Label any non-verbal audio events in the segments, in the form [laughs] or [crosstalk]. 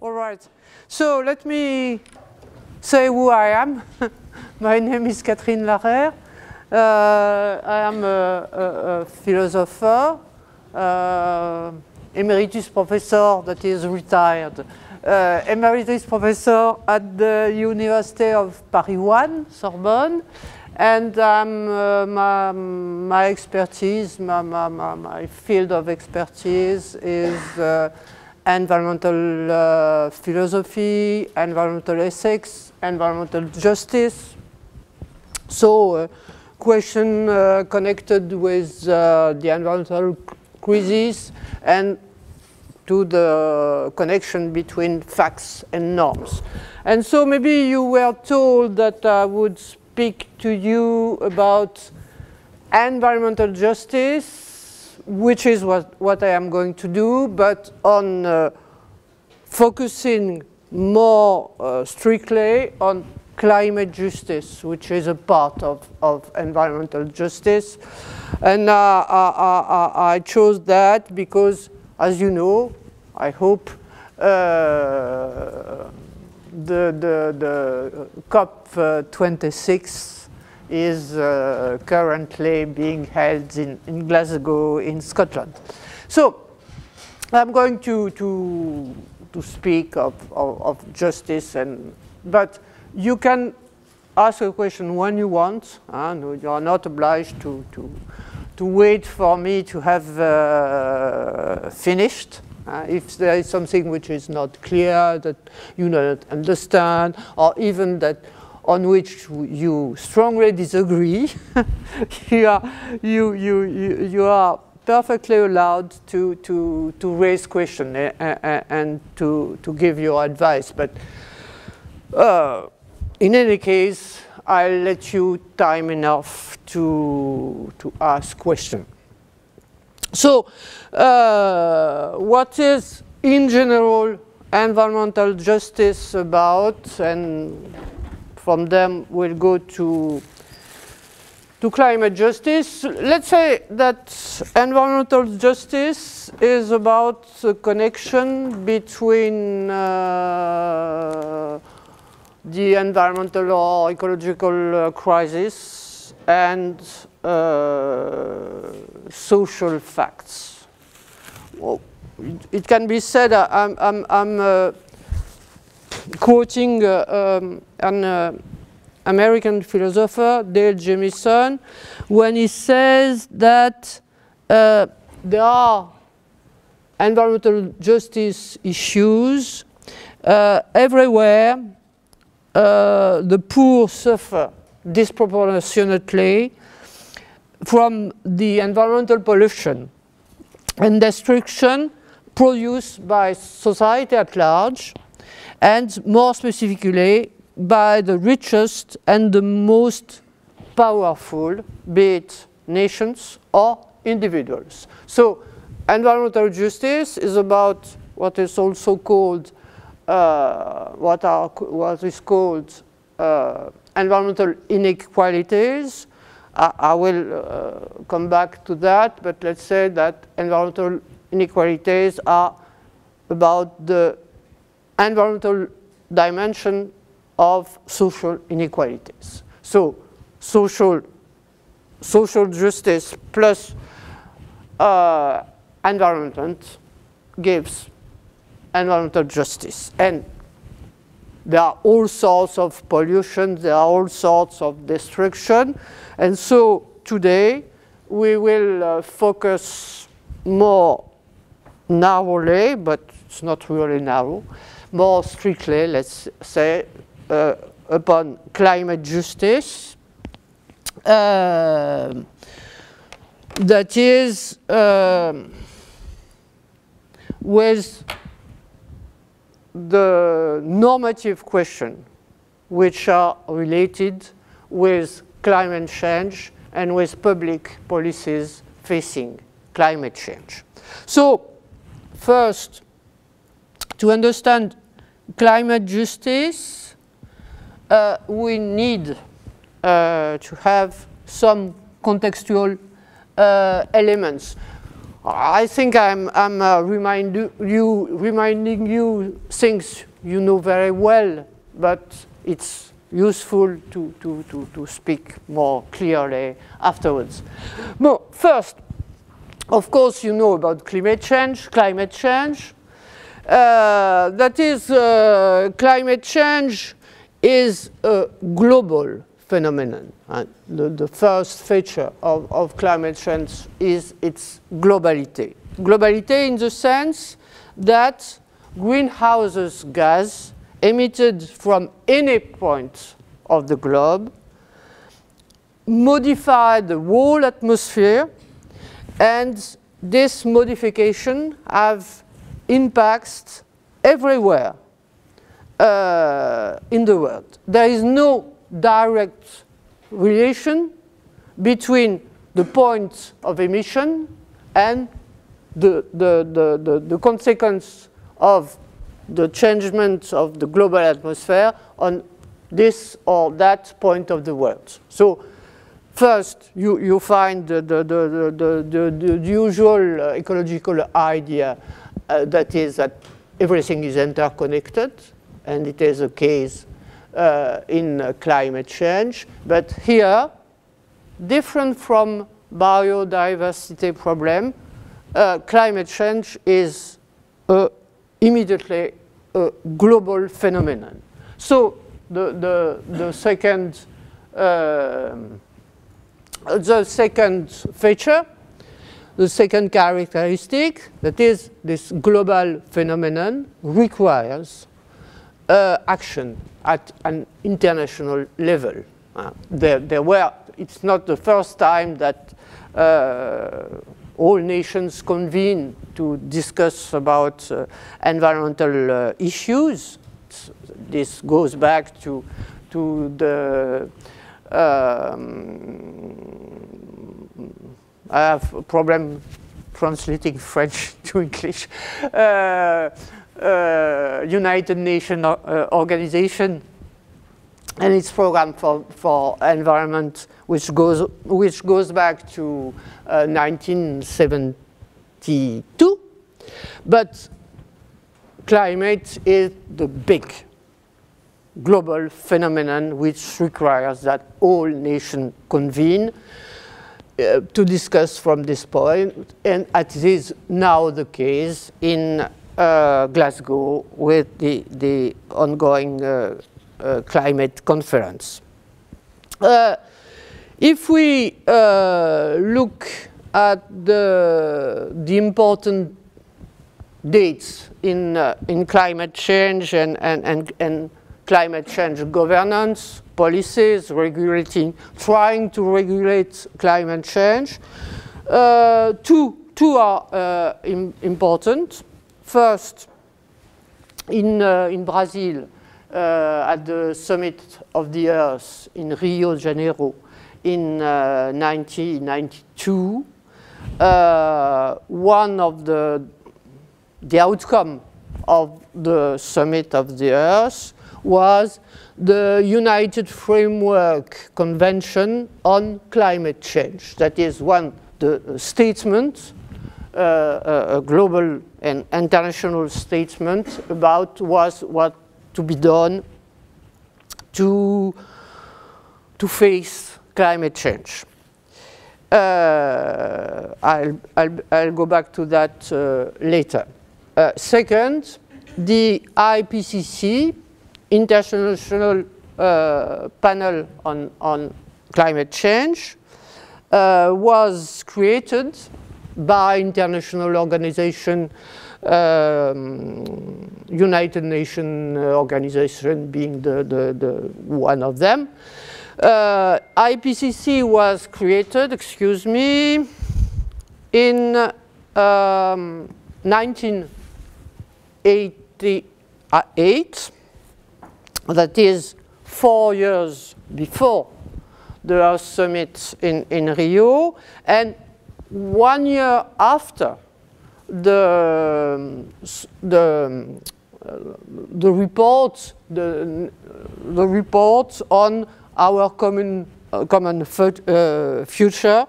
all right. So let me say who I am. [laughs] My name is Catherine Larrère. Uh, I am a, a, a philosopher, uh, emeritus professor that is retired, uh, emeritus professor at the University of Paris 1, Sorbonne. And um, uh, my, my, expertise, my, my, my, field of expertise is uh, environmental uh, philosophy, environmental ethics, environmental justice. So, uh, question uh, connected with uh, the environmental crisis and to the connection between facts and norms. And so maybe you were told that I would speak to you about environmental justice which is what, what I am going to do, but on uh, focusing more uh, strictly on climate justice, which is a part of, of environmental justice. And uh, I, I, I, chose that because, as you know, I hope, uh, the, the, the COP26 is uh, currently being held in, in, Glasgow in Scotland. So I'm going to, to, to speak of, of, of, justice, and, but you can ask a question when you want. Uh, no, you are not obliged to, to, to wait for me to have uh, finished. Uh, if there is something which is not clear, that you don't understand, or even that on which you strongly disagree, [laughs] you, are, you, you, you, are perfectly allowed to, to, to raise questions and, and to, to give your advice. But uh, in any case, I'll let you time enough to, to ask questions. So uh, what is, in general, environmental justice about? And from them we'll go to to climate justice. Let's say that environmental justice is about the connection between uh, the environmental or ecological uh, crisis and uh, social facts. Well, it, can be said, I'm, I'm, I'm uh, quoting uh, um, an uh, American philosopher, Dale Jamieson, when he says that uh, there are environmental justice issues uh, everywhere. Uh, the poor suffer disproportionately from the environmental pollution and destruction produced by society at large and more specifically by the richest and the most powerful, be it nations or individuals. So environmental justice is about what is also called uh, what are what is called uh, environmental inequalities. I, I will uh, come back to that, but let's say that environmental inequalities are about the environmental dimension of social inequalities. So social, social justice plus uh, environment gives environmental justice. And there are all sorts of pollution, there are all sorts of destruction. And so today we will uh, focus more narrowly, but it's not really narrow, more strictly, let's say, uh, upon climate justice. Uh, that is uh, with the normative question which are related with climate change and with public policies facing climate change. So first, to understand climate justice, uh, we need uh, to have some contextual uh, elements. I think I'm, I'm uh, remind you, reminding you things you know very well, but it's useful to, to, to, to speak more clearly afterwards. First, of course, you know about climate change. Climate change, uh, that is, uh, climate change is a global phenomenon. The, the, first feature of, of climate change is its globality. Globality in the sense that greenhouse gas emitted from any point of the globe modify the whole atmosphere and this modification have impacts everywhere uh, in the world. There is no direct relation between the point of emission and the, the, the, the, the consequence of the changement of the global atmosphere on this or that point of the world. So first, you, you find the, the, the, the, the, the usual uh, ecological idea uh, that is that everything is interconnected, and it is a case uh, in uh, climate change. But here, different from biodiversity problem, uh, climate change is immediately a global phenomenon. So the, the, the second um, the second feature, the second characteristic, that is this global phenomenon requires uh, action at an international level. Uh, there, there, were, it's not the first time that uh, all nations convene to discuss about uh, environmental uh, issues. This goes back to, to the um, I have a problem translating [laughs] French to English. Uh, uh, United Nations uh, organization and its program for, for environment, which goes, which goes back to 1972. Uh, but climate is the big global phenomenon which requires that all nations convene uh, to discuss from this point, and it is now the case in uh, Glasgow with the, the ongoing uh, uh, climate conference. if we look at the, the important dates in, in climate change and, and, and, and climate change governance, policies, regulating, trying to regulate climate change. Uh, two, two are uh, important. First, in, uh, in Brazil, uh, at the Summit of the Earth in Rio de Janeiro in 1992, uh, uh, one of the, the outcome of the Summit of the Earth was the United Framework Convention on Climate Change. That is one the statement uh, a global and international statement about was what to be done to, to face climate change. Uh, I'll, I'll, I'll, go back to that uh, later. Uh, second, the IPCC, International uh, Panel on, on Climate Change, uh, was created by international organization, um, United Nations organization being the, the, the one of them. Uh, IPCC was created, excuse me, in um, 1988, that is four years before the Earth Summit in, in Rio, and one year after the, the, the report, the, the report on our common, uh, common uh, future,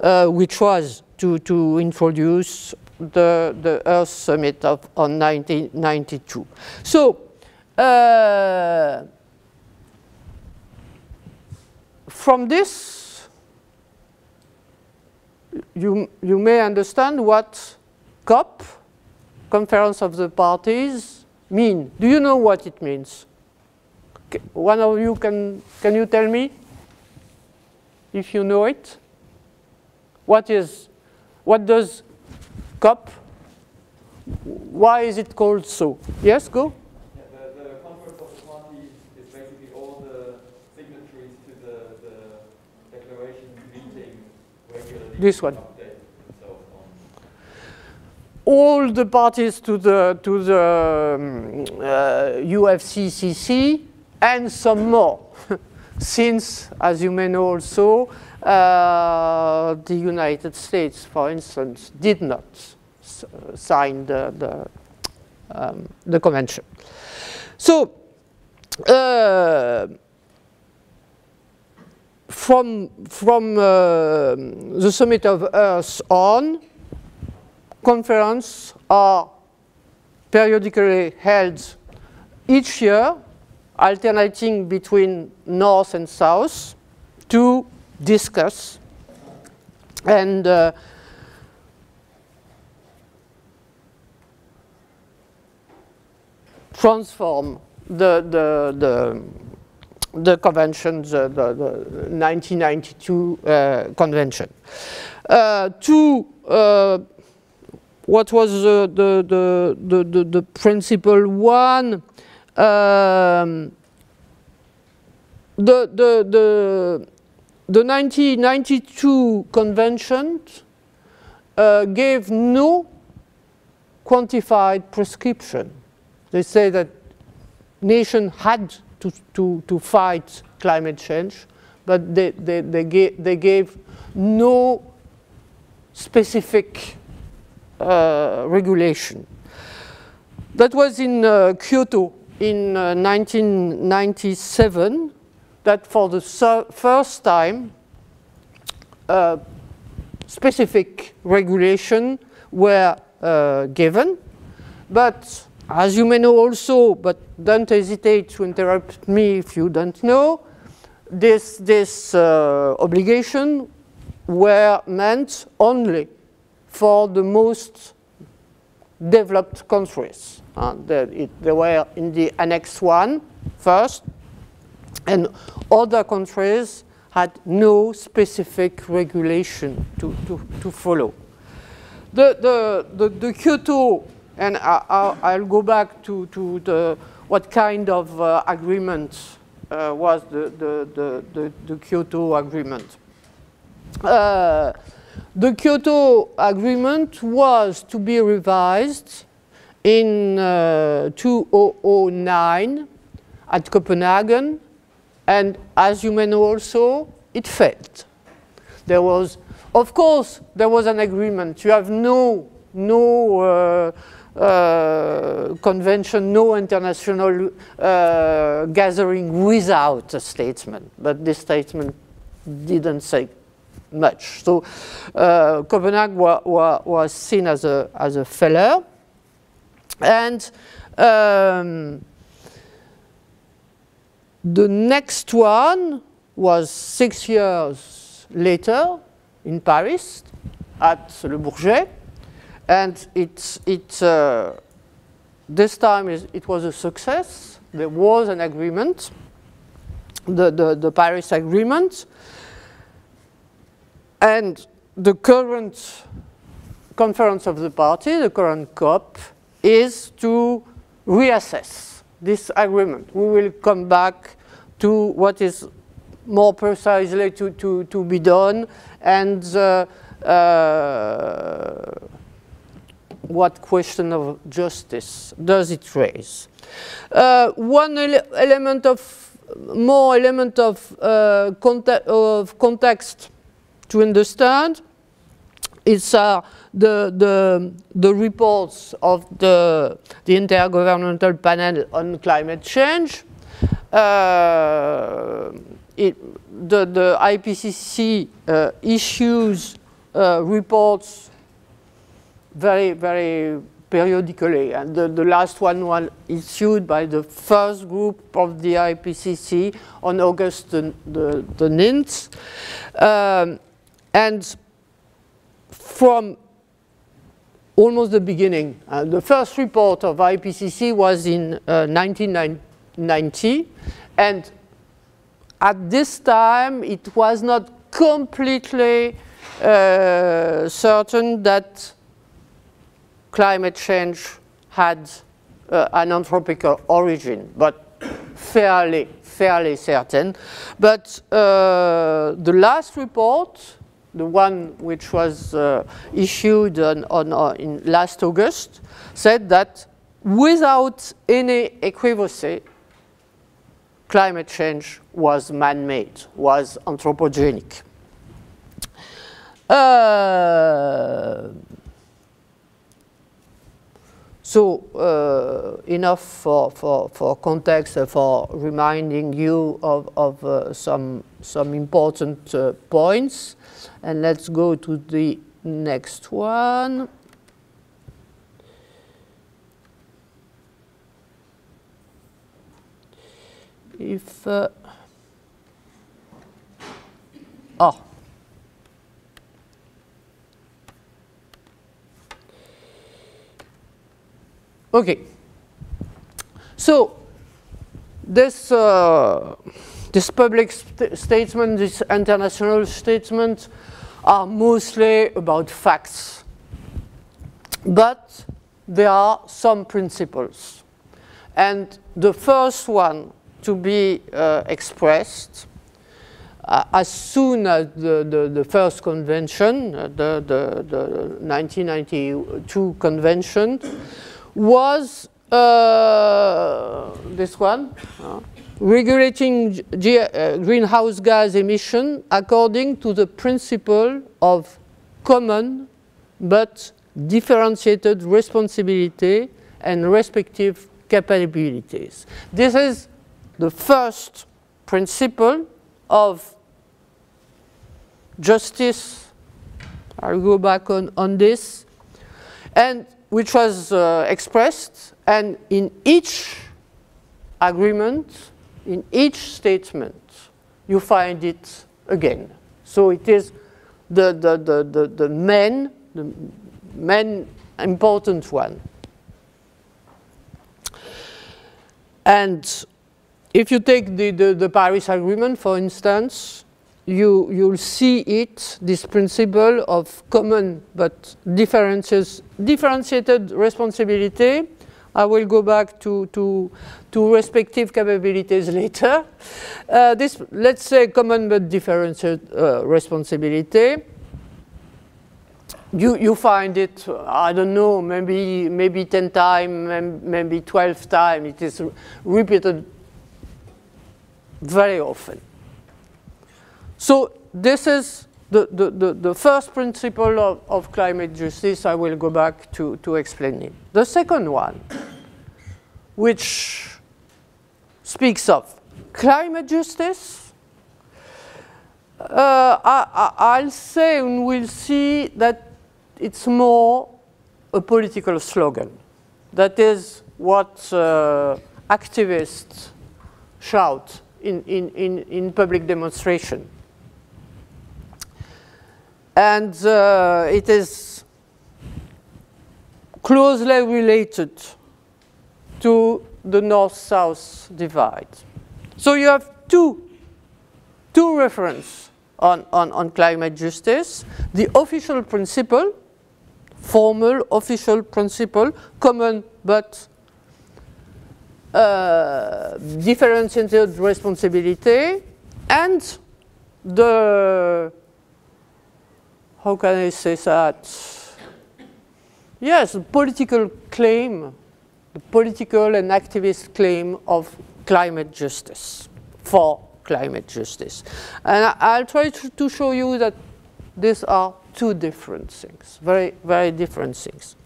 uh, which was to, to introduce the, the Earth Summit of, on 1992. So, uh, from this, you, you may understand what COP, Conference of the Parties, mean. Do you know what it means? One of you can, can you tell me if you know it? What is, what does COP, why is it called so? Yes, go. Yeah, the, the conference of the parties is basically all the signatories to the, the declaration meeting regularly. This one. All the parties to the to the um, uh, UFCCC and some more, [laughs] since, as you may know also, uh, the United States, for instance, did not uh, sign the the, um, the convention. So. Uh, from from uh, the summit of Earth on, conferences are periodically held each year, alternating between north and south, to discuss. And uh, transform the, the, the, the convention, the, the, the 1992 uh, convention. Uh, to uh, what was the, the, the, the, the principal one? Um, the, the, the, the 1992 convention uh, gave no quantified prescription. They say that nation had to, to, to fight climate change, but they, they, they, gave, they gave no specific uh, regulation. That was in uh, Kyoto in uh, 1997 that for the first time uh, specific regulation were uh, given. But as you may know also, but don't hesitate to interrupt me if you don't know, this, this uh, obligation were meant only for the most developed countries. Uh, it, they were in the Annex 1 first, and other countries had no specific regulation to, to, to follow. The, the, the, the Kyoto, and I, I, I'll go back to, to the, what kind of uh, agreement uh, was the, the, the, the, Kyoto agreement. Uh, the Kyoto Agreement was to be revised in uh, 2009 at Copenhagen, and as you may know also, it failed. There was, of course, there was an agreement. You have no, no uh, convention, no international uh, gathering without a statement, but this statement didn't say much. So uh, Copenhagen wa, wa, was seen as a, as a failure. And um, the next one was six years later in Paris at Le Bourget. And it, it, uh, this time is, it was a success. There was an agreement, the, the, the Paris Agreement. And the current conference of the party, the current COP, is to reassess this agreement. We will come back to what is more precisely to, to, to be done and uh, uh, what question of justice does it raise. Uh, one ele element of, more element of, uh, of context to understand is uh, the, the, the reports of the, the Intergovernmental Panel on Climate Change. Uh, it, the, the IPCC uh, issues uh, reports very, very periodically. And the, the, last one was issued by the first group of the IPCC on August the, the, the 9th. Um, and from almost the beginning, uh, the first report of IPCC was in uh, 1990. And at this time, it was not completely uh, certain that climate change had uh, an anthropic origin, but fairly, fairly certain. But uh, the last report, the one which was uh, issued on, on, uh, in last August, said that without any equivocy, climate change was man-made, was anthropogenic. So uh, enough for, for, for context, for reminding you of, of uh, some, some important uh, points. And let's go to the next one. If, uh, oh, Okay. So this uh, this public st statement, this international statement, are mostly about facts, but there are some principles, and the first one to be uh, expressed uh, as soon as the, the, the first convention, uh, the, the, the 1992 convention, was uh, this one, uh, regulating uh, greenhouse gas emission according to the principle of common but differentiated responsibility and respective capabilities. This is the first principle of justice. I'll go back on, on this. And which was uh, expressed, and in each agreement, in each statement, you find it again. So it is the, the, the, the, the main, the main important one. And if you take the, the, the Paris Agreement, for instance, you, you'll see it, this principle of common but differentiated responsibility. I will go back to, to, to respective capabilities [laughs] later. Uh, this, let's say, common but differentiated uh, responsibility. You, you find it, I don't know, maybe, maybe 10 times, maybe 12 times. It is repeated very often. So this is the, the, the, the first principle of, of, climate justice. I will go back to, to explain it. The second one, which speaks of climate justice, uh, I, will say and we'll see that it's more a political slogan. That is what uh, activists shout in, in, in, in public demonstration and uh, it is closely related to the north-south divide. So you have two, two references on, on, on climate justice. The official principle, formal official principle, common but uh, differentiated responsibility, and the how can I say that? Yes, political claim, the political and activist claim of climate justice, for climate justice. And I'll try to show you that these are two different things, very, very different things.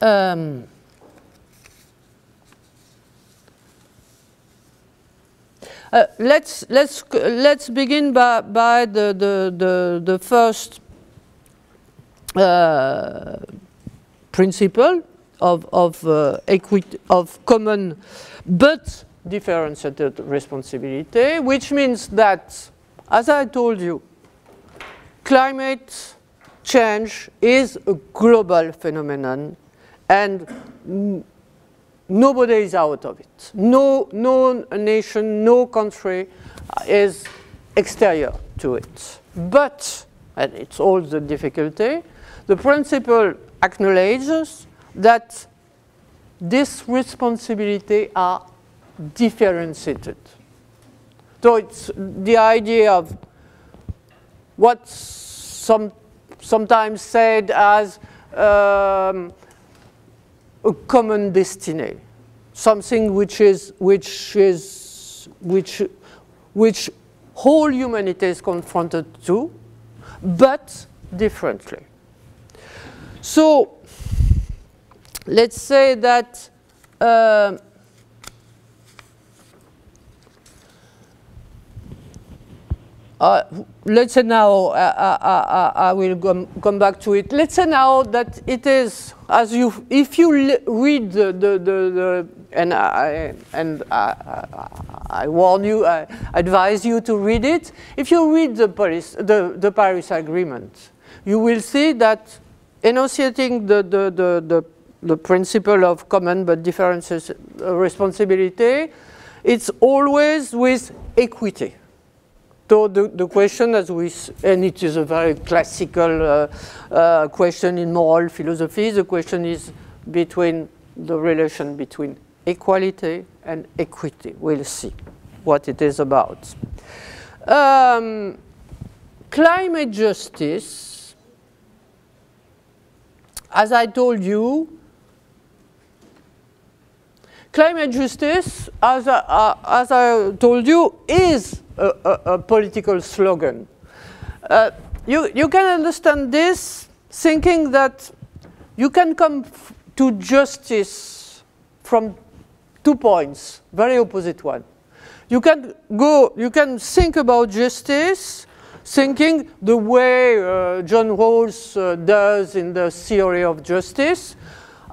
Um, Uh, let's let's let's begin by by the the the, the first uh, principle of of uh, equity of common but differentiated responsibility, which means that, as I told you, climate change is a global phenomenon and nobody is out of it. No, no nation, no country is exterior to it. But, and it's all the difficulty, the principle acknowledges that this responsibility are differentiated. So it's the idea of what's some, sometimes said as um, a common destiny, something which is which is which which whole humanity is confronted to, but differently. So let's say that uh, Uh, let's say now, uh, uh, I will come, come back to it. Let's say now that it is, as you, if you read the, the, the, the and I, and I, I, warn you, I advise you to read it. If you read the Paris, the, the Paris Agreement, you will see that enunciating the, the, the, the, the principle of common but different responsibility, it's always with equity. So the, the question as we, and it is a very classical uh, uh, question in moral philosophy, the question is between the relation between equality and equity. We'll see what it is about. Um, climate justice, as I told you, climate justice, as I, uh, as I told you, is a, a, a political slogan. Uh, you, you can understand this thinking that you can come to justice from two points, very opposite one. You can go, you can think about justice thinking the way uh, John Rawls uh, does in the theory of justice,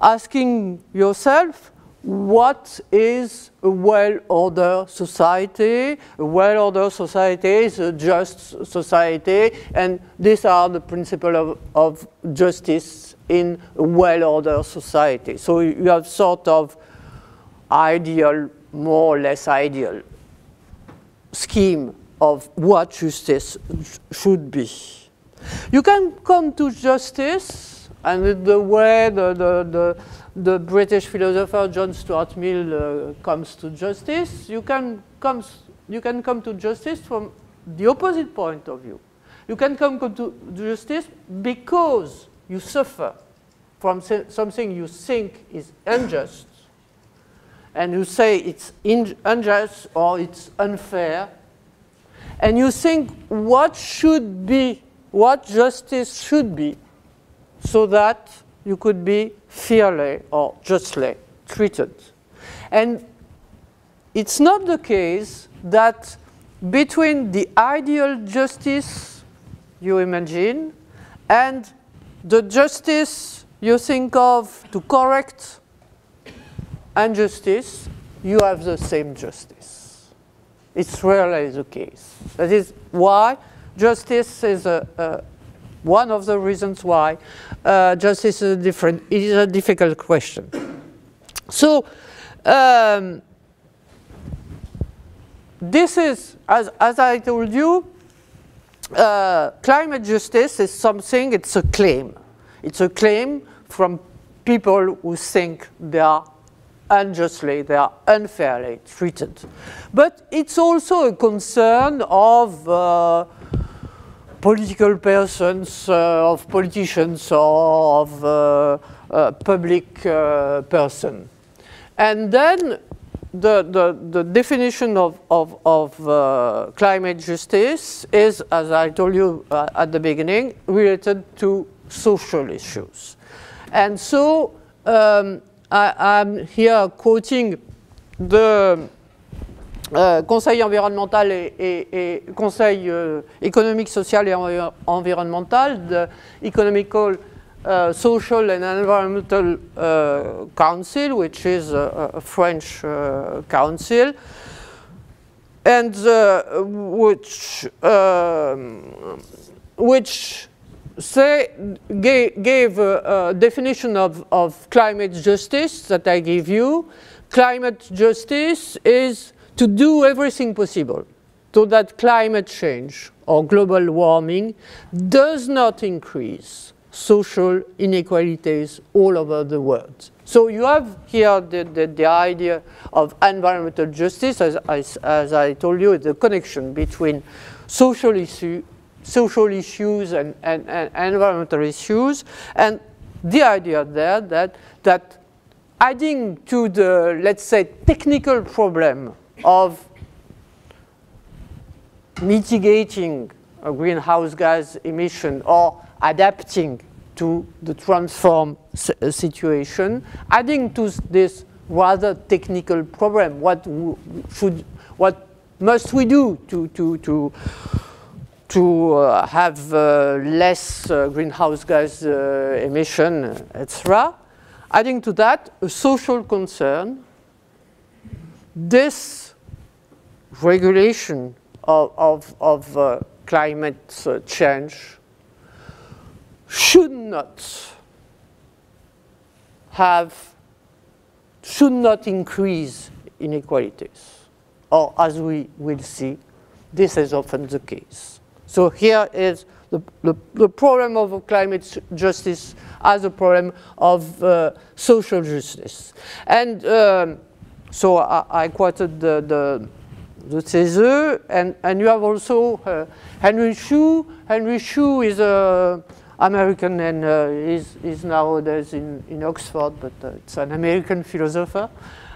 asking yourself, what is a well-ordered society? A well-ordered society is a just society, and these are the principles of, of justice in a well-ordered society. So you have sort of ideal, more or less ideal scheme of what justice should be. You can come to justice, and the way the, the, the the British philosopher John Stuart Mill uh, comes to justice, you can, come, you can come to justice from the opposite point of view. You can come to justice because you suffer from something you think is unjust, and you say it's unjust or it's unfair, and you think what should be, what justice should be, so that you could be fairly or justly treated. And it's not the case that between the ideal justice you imagine and the justice you think of to correct injustice, you have the same justice. It's rarely the case. That is why justice is a, a one of the reasons why uh, justice is a different it is a difficult question. So um, this is, as, as I told you, uh, climate justice is something, it's a claim. It's a claim from people who think they are unjustly, they are unfairly treated. But it's also a concern of uh, political persons, uh, of politicians, or of uh, uh, public person. And then the, the, the definition of, of, of uh, climate justice is, as I told you uh, at the beginning, related to social issues. And so um, I, am here quoting the euh, Conseil environnemental et, et, et Conseil euh, économique, social et envi environnemental, the Economical, uh, Social and Environmental uh, Council, which is a, a French uh, council, and uh, which um, which say, gave, gave a, a definition of, of climate justice that I give you. Climate justice is to do everything possible so that climate change or global warming does not increase social inequalities all over the world. So you have here the, the, the idea of environmental justice, as, as, as, I told you, the connection between social, issue, social issues and, and, and environmental issues, and the idea there that, that adding to the, let's say, technical problem of mitigating a greenhouse gas emission or adapting to the transform uh, situation, adding to this rather technical problem, what should, what must we do to, to, to, to uh, have uh, less uh, greenhouse gas uh, emission, etc. Adding to that, a social concern, this regulation of, of, of uh, climate uh, change should not have, should not increase inequalities. Or as we will see, this is often the case. So here is the, the, the problem of climate justice as a problem of uh, social justice. And um, so I, I, quoted the, the, the CESE, and, and you have also uh, Henry Shue. Henry Shue is a American and uh, is, is nowadays in, in Oxford, but uh, it's an American philosopher,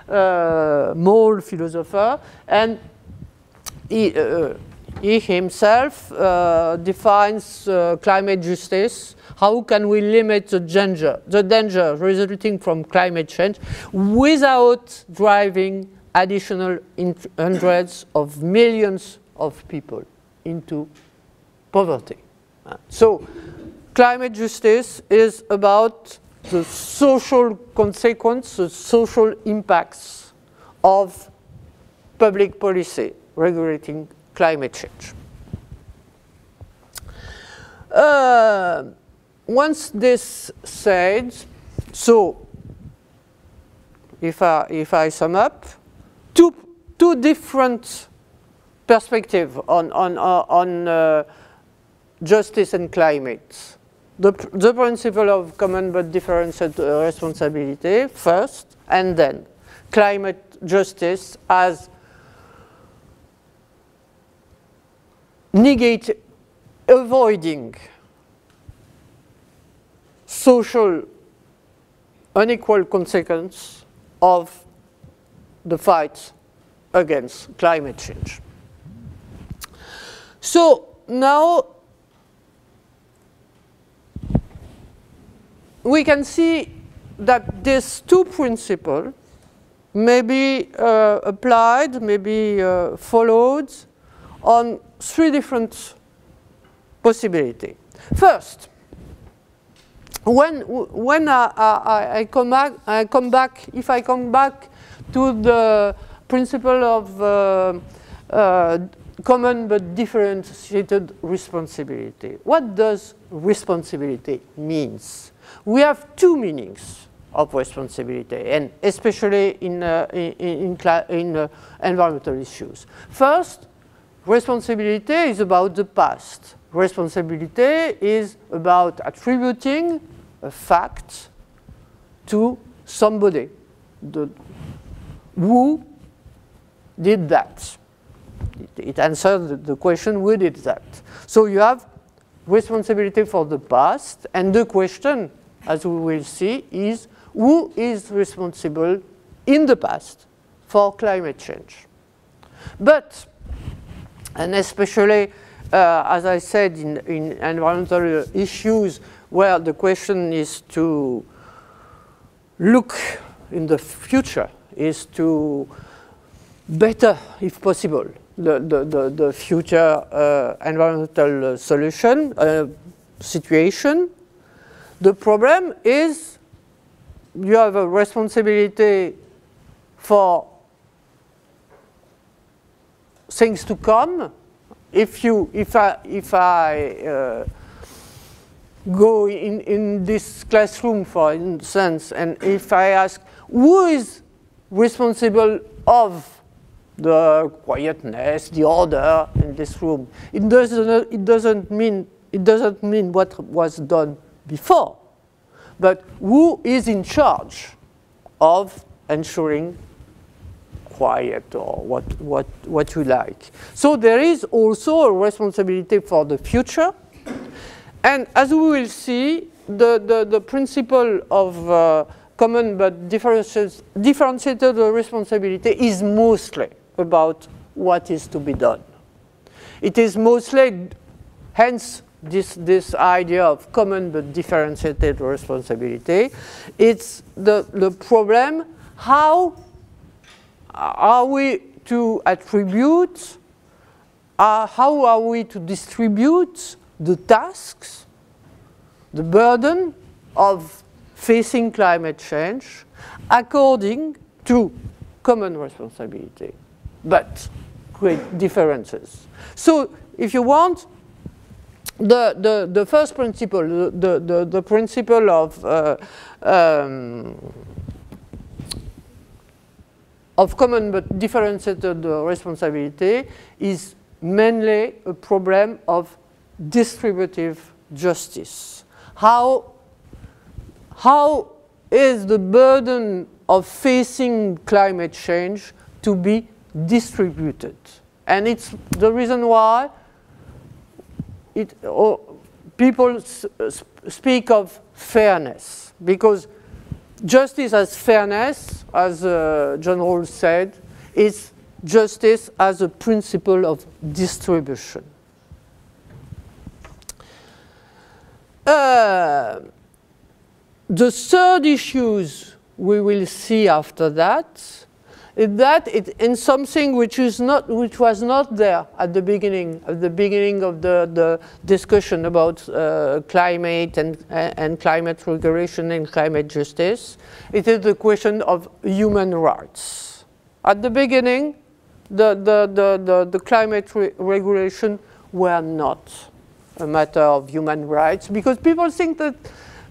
uh, mole philosopher, and he, uh, he himself uh, defines uh, climate justice. How can we limit the danger, the danger resulting from climate change without driving additional hundreds of millions of people into poverty? So climate justice is about the social consequence, the social impacts of public policy regulating climate change. Uh, once this said, so if I, if I sum up, two, two different perspectives on, on, on uh, justice and climate. The, the principle of common but different responsibility first, and then climate justice as negate, avoiding social unequal consequence of the fight against climate change. So now we can see that these two principles may be uh, applied, may be uh, followed on three different possibilities. First, when, when I, I, I, come back, I come back, if I come back to the principle of uh, uh, common but differentiated responsibility, what does responsibility means? We have two meanings of responsibility, and especially in, uh, in, in, in uh, environmental issues. First, responsibility is about the past. Responsibility is about attributing a fact to somebody. The, who did that? It, answers the question, who did that? So you have responsibility for the past, and the question as we will see, is who is responsible in the past for climate change. But, and especially, uh, as I said, in, in environmental issues where the question is to look in the future, is to better, if possible, the, the, the, the future uh, environmental solution uh, situation. The problem is you have a responsibility for things to come. If you, if I, if I uh, go in, in this classroom, for instance, and if I ask who is responsible of the quietness, the order in this room, it doesn't, it doesn't mean it doesn't mean what was done before, but who is in charge of ensuring quiet or what, what, what you like. So there is also a responsibility for the future. And as we will see, the, the, the principle of uh, common but differentiated responsibility is mostly about what is to be done. It is mostly, hence this, this idea of common but differentiated responsibility. It's the, the problem, how are we to attribute, uh, how are we to distribute the tasks, the burden of facing climate change according to common responsibility, but great differences. So if you want, the, the, the first principle, the, the, the principle of uh, um, of common but differentiated responsibility is mainly a problem of distributive justice. How, how is the burden of facing climate change to be distributed? And it's the reason why it, oh, people speak of fairness, because justice as fairness, as uh, John Rawls said, is justice as a principle of distribution. Uh, the third issues we will see after that is that it, in something which is not which was not there at the beginning at the beginning of the, the discussion about uh, climate and and climate regulation and climate justice it is the question of human rights. At the beginning the the the the, the climate re regulation were not a matter of human rights because people think that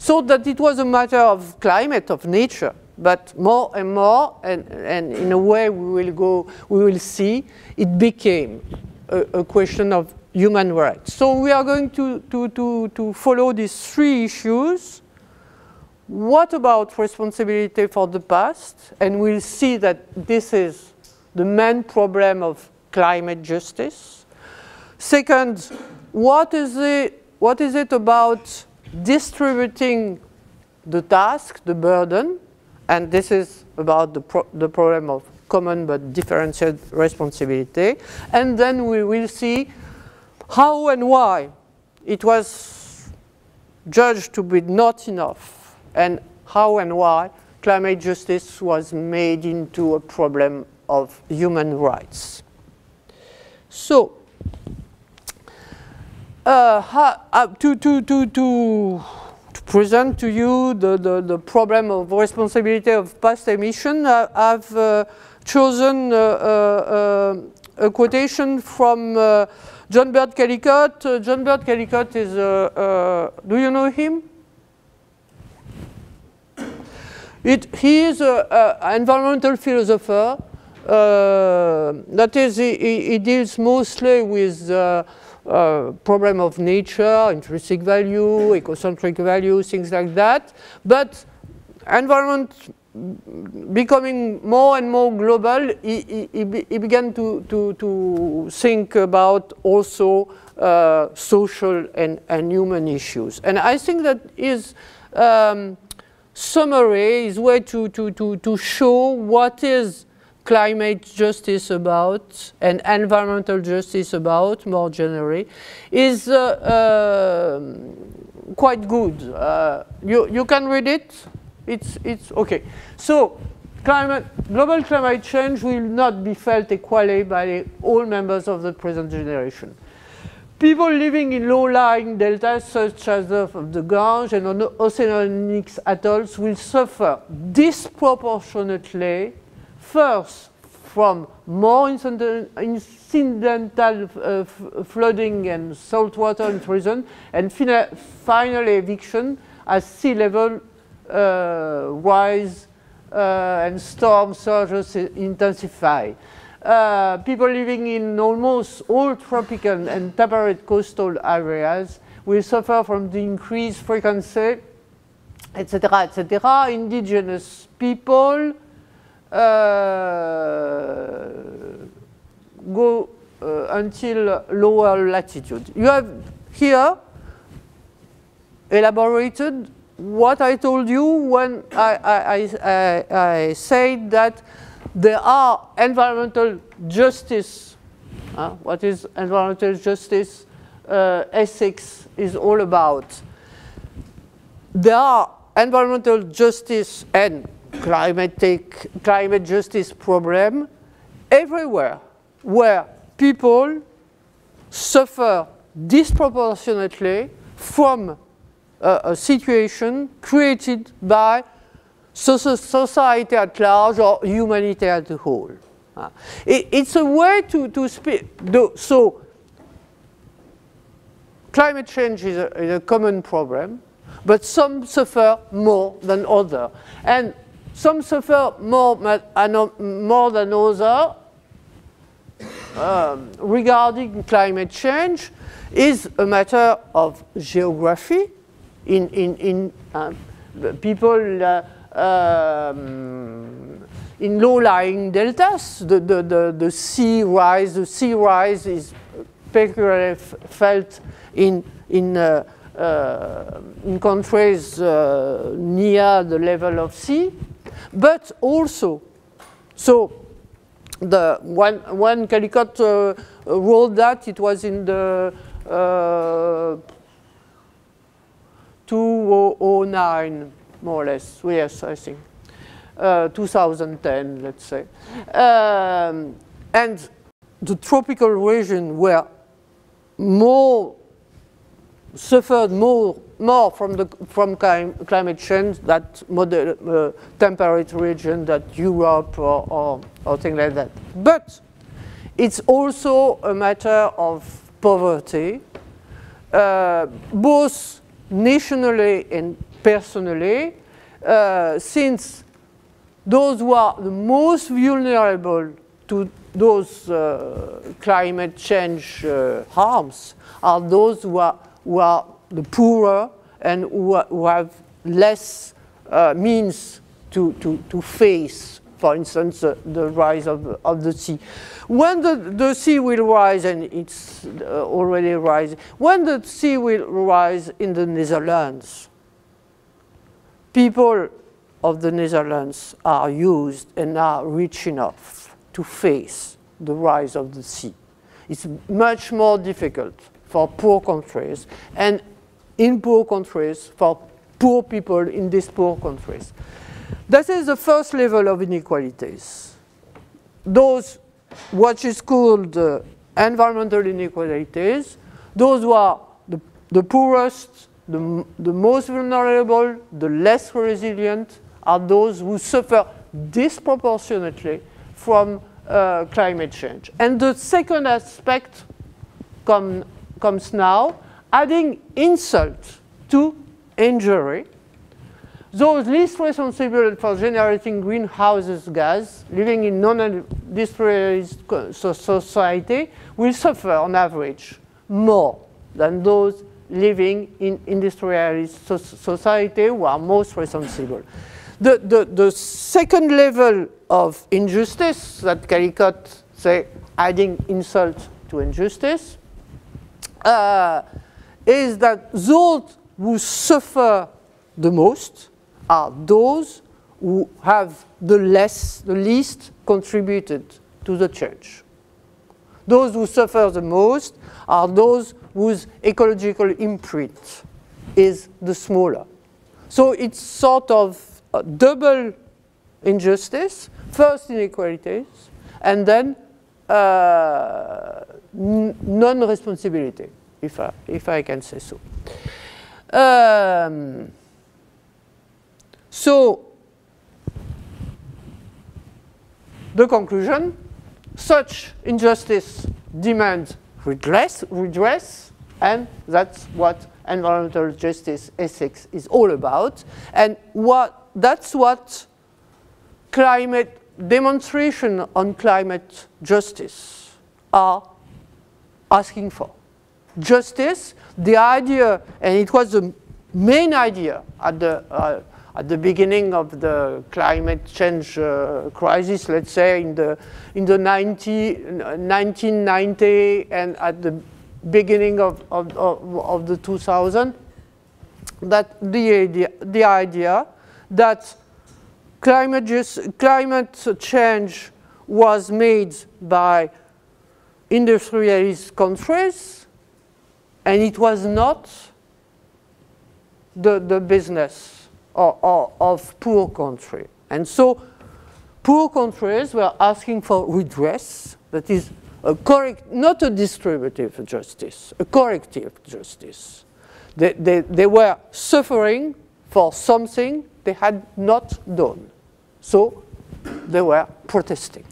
thought that it was a matter of climate of nature but more and more, and, and in a way we will go, we will see, it became a, a question of human rights. So we are going to, to, to, to follow these three issues. What about responsibility for the past? And we'll see that this is the main problem of climate justice. Second, what is it, what is it about distributing the task, the burden? And this is about the, pro the problem of common but differentiated responsibility. And then we will see how and why it was judged to be not enough and how and why climate justice was made into a problem of human rights. So, uh, uh, to, to, to, to present to you the, the, the, problem of responsibility of past emission, I, have uh, chosen uh, uh, a quotation from uh, John Baird Callicott. Uh, John Baird Callicott is, do you know him? It, he is an environmental philosopher. that is, he, he, deals mostly with uh, problem of nature, intrinsic value, ecocentric value, things like that. But environment becoming more and more global, he, he, he began to, to, to think about also uh, social and, and human issues. And I think that is um, summary, is way to, to, to, to show what is climate justice about and environmental justice about more generally is uh, uh, quite good. Uh, you, you can read it. It's, it's okay. So climate, global climate change will not be felt equally by all members of the present generation. People living in low-lying deltas, such as the, the Gange and on oceanic atolls, will suffer disproportionately, first from more incidental uh, flooding and saltwater intrusion, and finally eviction as sea level uh, rise uh, and storm surges intensify. Uh, people living in almost all tropical and temperate coastal areas will suffer from the increased frequency, etc., etc. Indigenous people go uh, until lower latitude. You have here elaborated what I told you when I, I, I, I said that there are environmental justice. Uh, what is environmental justice? Uh, ethics is all about. There are environmental justice and climatic, climate justice problem everywhere where people suffer disproportionately from a situation created by society at large or humanity as a whole. Uh, it, it's a way to, to speak. So climate change is a, is a, common problem, but some suffer more than others. And some suffer more, more than others um, regarding climate change is a matter of geography, in, in, in uh, people uh, um, in low-lying deltas, the, the, the, the, sea rise, the sea rise is particularly felt in, in, uh, uh, in countries uh, near the level of sea, but also, so the when, one Callicott uh, wrote that, it was in the 2009, more or less, yes, I think. Uh, 2010, let's say. Um, and the tropical region were more suffered more more from the from climate change that model, uh, temperate region that Europe or, or, or things like that. But it's also a matter of poverty, uh, both nationally and personally, uh, since those who are the most vulnerable to those uh, climate change uh, harms are those who are, who are the poorer and who, who have less uh, means to, to, to face for instance, uh, the rise of, of the sea. When the, the sea will rise, and it's uh, already rising, when the sea will rise in the Netherlands, people of the Netherlands are used and are rich enough to face the rise of the sea. It's much more difficult for poor countries and in poor countries for poor people in these poor countries. This is the first level of inequalities. Those, what is called uh, environmental inequalities, those who are the, the poorest, the, the most vulnerable, the less resilient, are those who suffer disproportionately from uh, climate change. And the second aspect come, comes now, adding insult to injury those least responsible for generating greenhouse gas living in non-industrialized society will suffer on average more than those living in industrialized society who are most responsible. The, the, the second level of injustice that Callicott say adding insult to injustice uh, is that those who suffer the most are those who have the less, the least contributed to the church. Those who suffer the most are those whose ecological imprint is the smaller. So it's sort of double injustice, first inequalities, and then uh, non-responsibility, if I, if I can say so. Um, so, the conclusion, such injustice demands redress, redress, and that's what environmental justice ethics is all about. And what, that's what climate demonstration on climate justice are asking for. Justice, the idea, and it was the main idea at the, uh, at the beginning of the climate change uh, crisis, let's say in the, in the 90, 1990 and at the beginning of, of, of, of the 2000, that the idea, the idea that climate, just, climate change was made by industrialist countries and it was not the, the business of poor country. And so poor countries were asking for redress, that is a correct, not a distributive justice, a corrective justice. They, they, they were suffering for something they had not done. So they were protesting.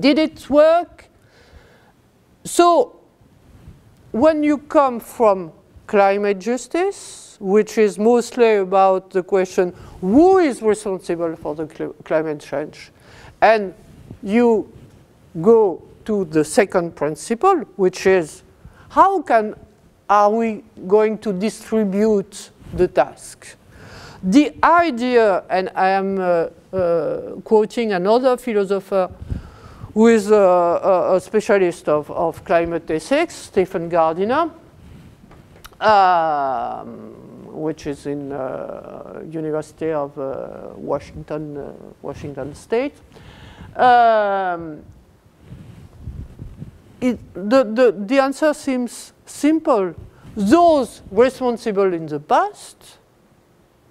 Did it work? So when you come from climate justice, which is mostly about the question who is responsible for the cl climate change, and you go to the second principle, which is how can are we going to distribute the task? The idea, and I am uh, uh, quoting another philosopher who is a, a, a specialist of, of, climate ethics, Stephen Gardiner, um, which is in uh, University of uh, Washington, uh, Washington State. Um, it, the, the, the answer seems simple. Those responsible in the past,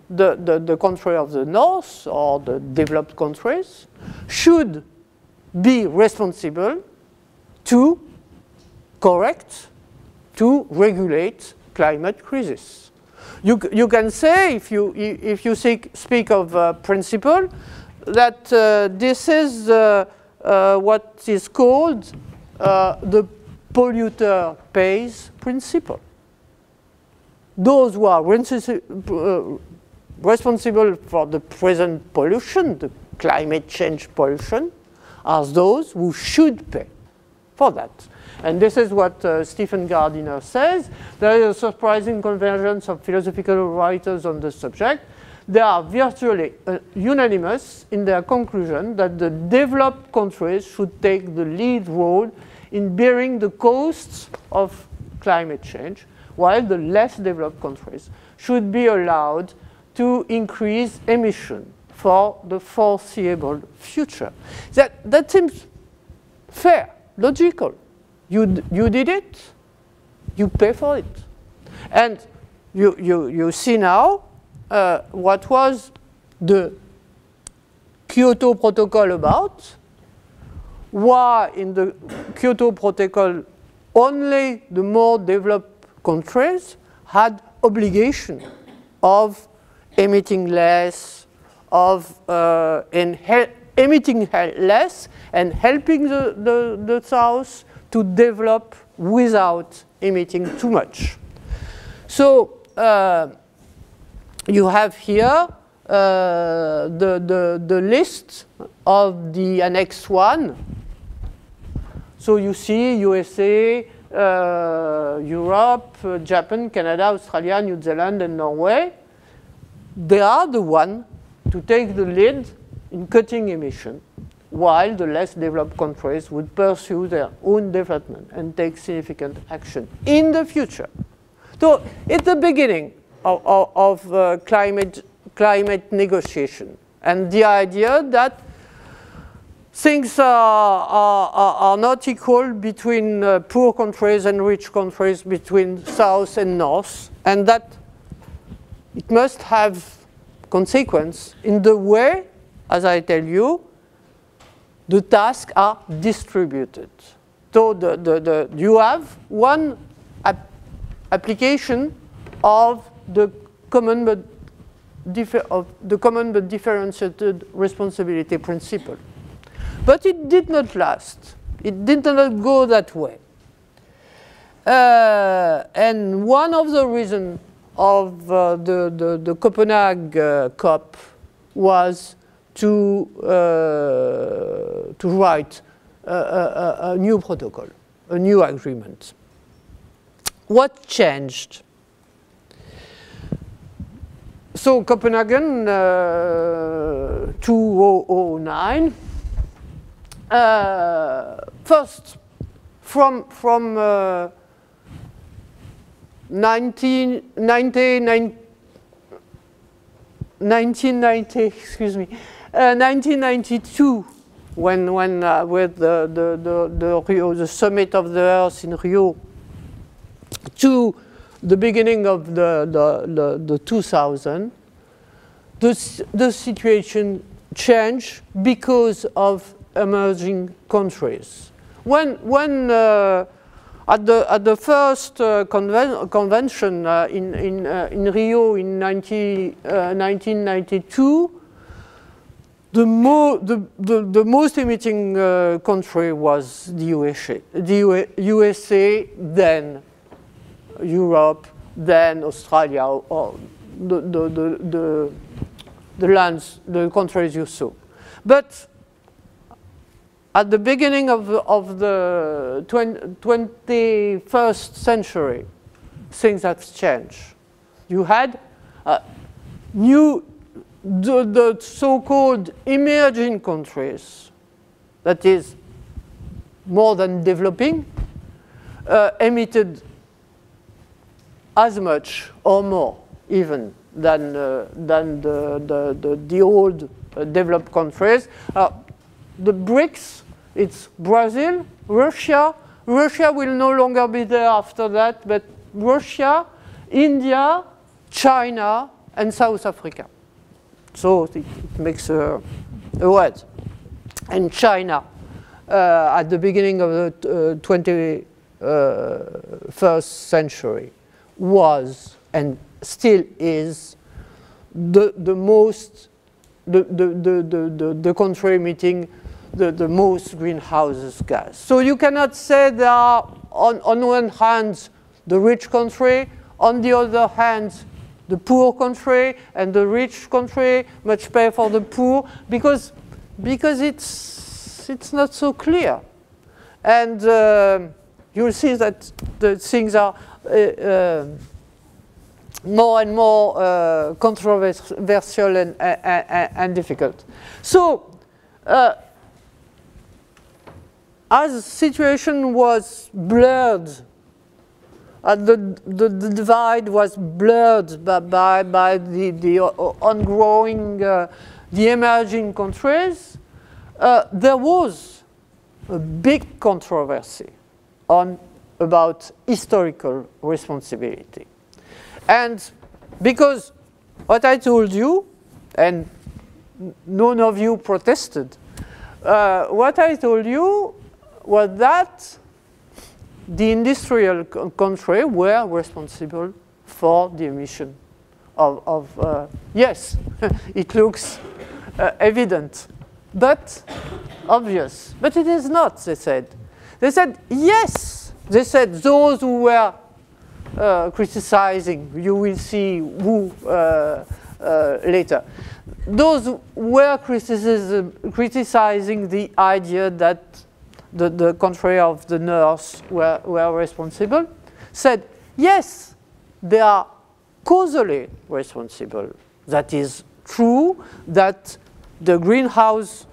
the, the, the country of the north or the developed countries, should be responsible to correct, to regulate climate crisis. You, you can say, if you, if you speak, of uh, principle, that uh, this is uh, uh what is called uh, the polluter pays principle. Those who are uh, responsible for the present pollution, the climate change pollution, are those who should pay for that. And this is what uh, Stephen Gardiner says. There is a surprising convergence of philosophical writers on the subject. They are virtually uh, unanimous in their conclusion that the developed countries should take the lead role in bearing the costs of climate change, while the less developed countries should be allowed to increase emission for the foreseeable future. That, that seems fair, logical. You, you did it, you pay for it. And you, you, you see now uh, what was the Kyoto Protocol about, why in the Kyoto Protocol only the more developed countries had obligation of emitting less, of uh, emitting less and helping the, the, the South to develop without emitting too much. So uh, you have here uh, the, the, the list of the Annex 1 so you see USA, uh, Europe, uh, Japan, Canada, Australia, New Zealand, and Norway. They are the one to take the lead in cutting emission, while the less developed countries would pursue their own development and take significant action in the future. So it's the beginning of, of, of uh, climate, climate negotiation and the idea that things are, are, are, not equal between uh, poor countries and rich countries, between south and north, and that it must have consequence in the way as I tell you, the tasks are distributed. So the, the, the, you have one ap application of the common but of the common but differentiated responsibility principle. But it did not last. It did not go that way. Uh, and one of the reasons of uh, the, the, the, Copenhagen uh, COP was to, uh, to write a, a, a, new protocol, a new agreement. What changed? So Copenhagen uh, 2009, uh, first from, from uh, 19, 1990, excuse me, uh, 1992, when, when uh, with the, the, the, the, Rio, the summit of the Earth in Rio, to the beginning of the, the, the, the 2000, the, the situation changed because of emerging countries. When, when uh, at the, at the first uh, conven convention uh, in, in, uh, in Rio in 90, 1992, uh, the, mo the, the, the, most emitting uh, country was the USA, the USA, then Europe, then Australia, or the, the, the, the, the lands, the countries you saw. But at the beginning of, of the 21st century, things have changed. You had uh, new, the, the so-called emerging countries, that is more than developing, uh, emitted as much or more even than, uh, than the, the, the, the old uh, developed countries. Uh, the BRICS, it's Brazil, Russia. Russia will no longer be there after that, but Russia, India, China, and South Africa. So it, makes a, a word. And China, uh, at the beginning of the uh, 21st uh, century, was and still is the, the most, the, the, the, the, the country emitting the, the most greenhouse gas. So you cannot say there are, on, on one hand, the rich country, on the other hand, the poor country, and the rich country much pay for the poor, because, because it's, it's not so clear. And uh, you'll see that the things are uh, uh, more and more uh, controversial and, and, and, difficult. So, uh, as the situation was blurred, uh, the, the, the, divide was blurred by, by, by the, the ongoing, uh, the emerging countries, uh, there was a big controversy on about historical responsibility. And because what I told you, and none of you protested, uh, what I told you was that the industrial country were responsible for the emission of, of uh, yes, [laughs] it looks uh, evident, but obvious. But it is not, they said. They said, yes, they said those who were uh, criticizing, you will see who uh, uh, later. Those were criticizing the idea that the, the country of the nurse were, were responsible, said, yes, they are causally responsible. That is true that the greenhouse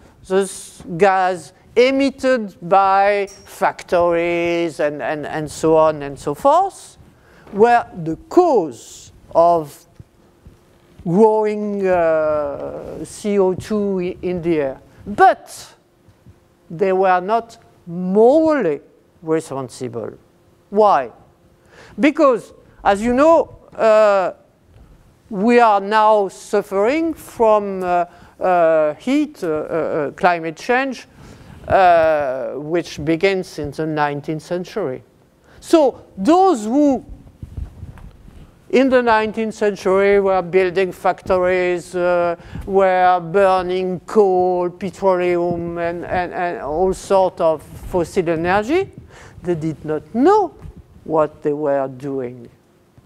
gas emitted by factories and, and, and so on and so forth were the cause of growing uh, CO2 in the air. But they were not morally responsible. Why? Because, as you know, uh, we are now suffering from uh, uh, heat, uh, uh, climate change, uh, which begins in the 19th century. So those who in the 19th century were building factories, uh, were burning coal, petroleum, and, and, and all sorts of fossil energy, they did not know what they were doing.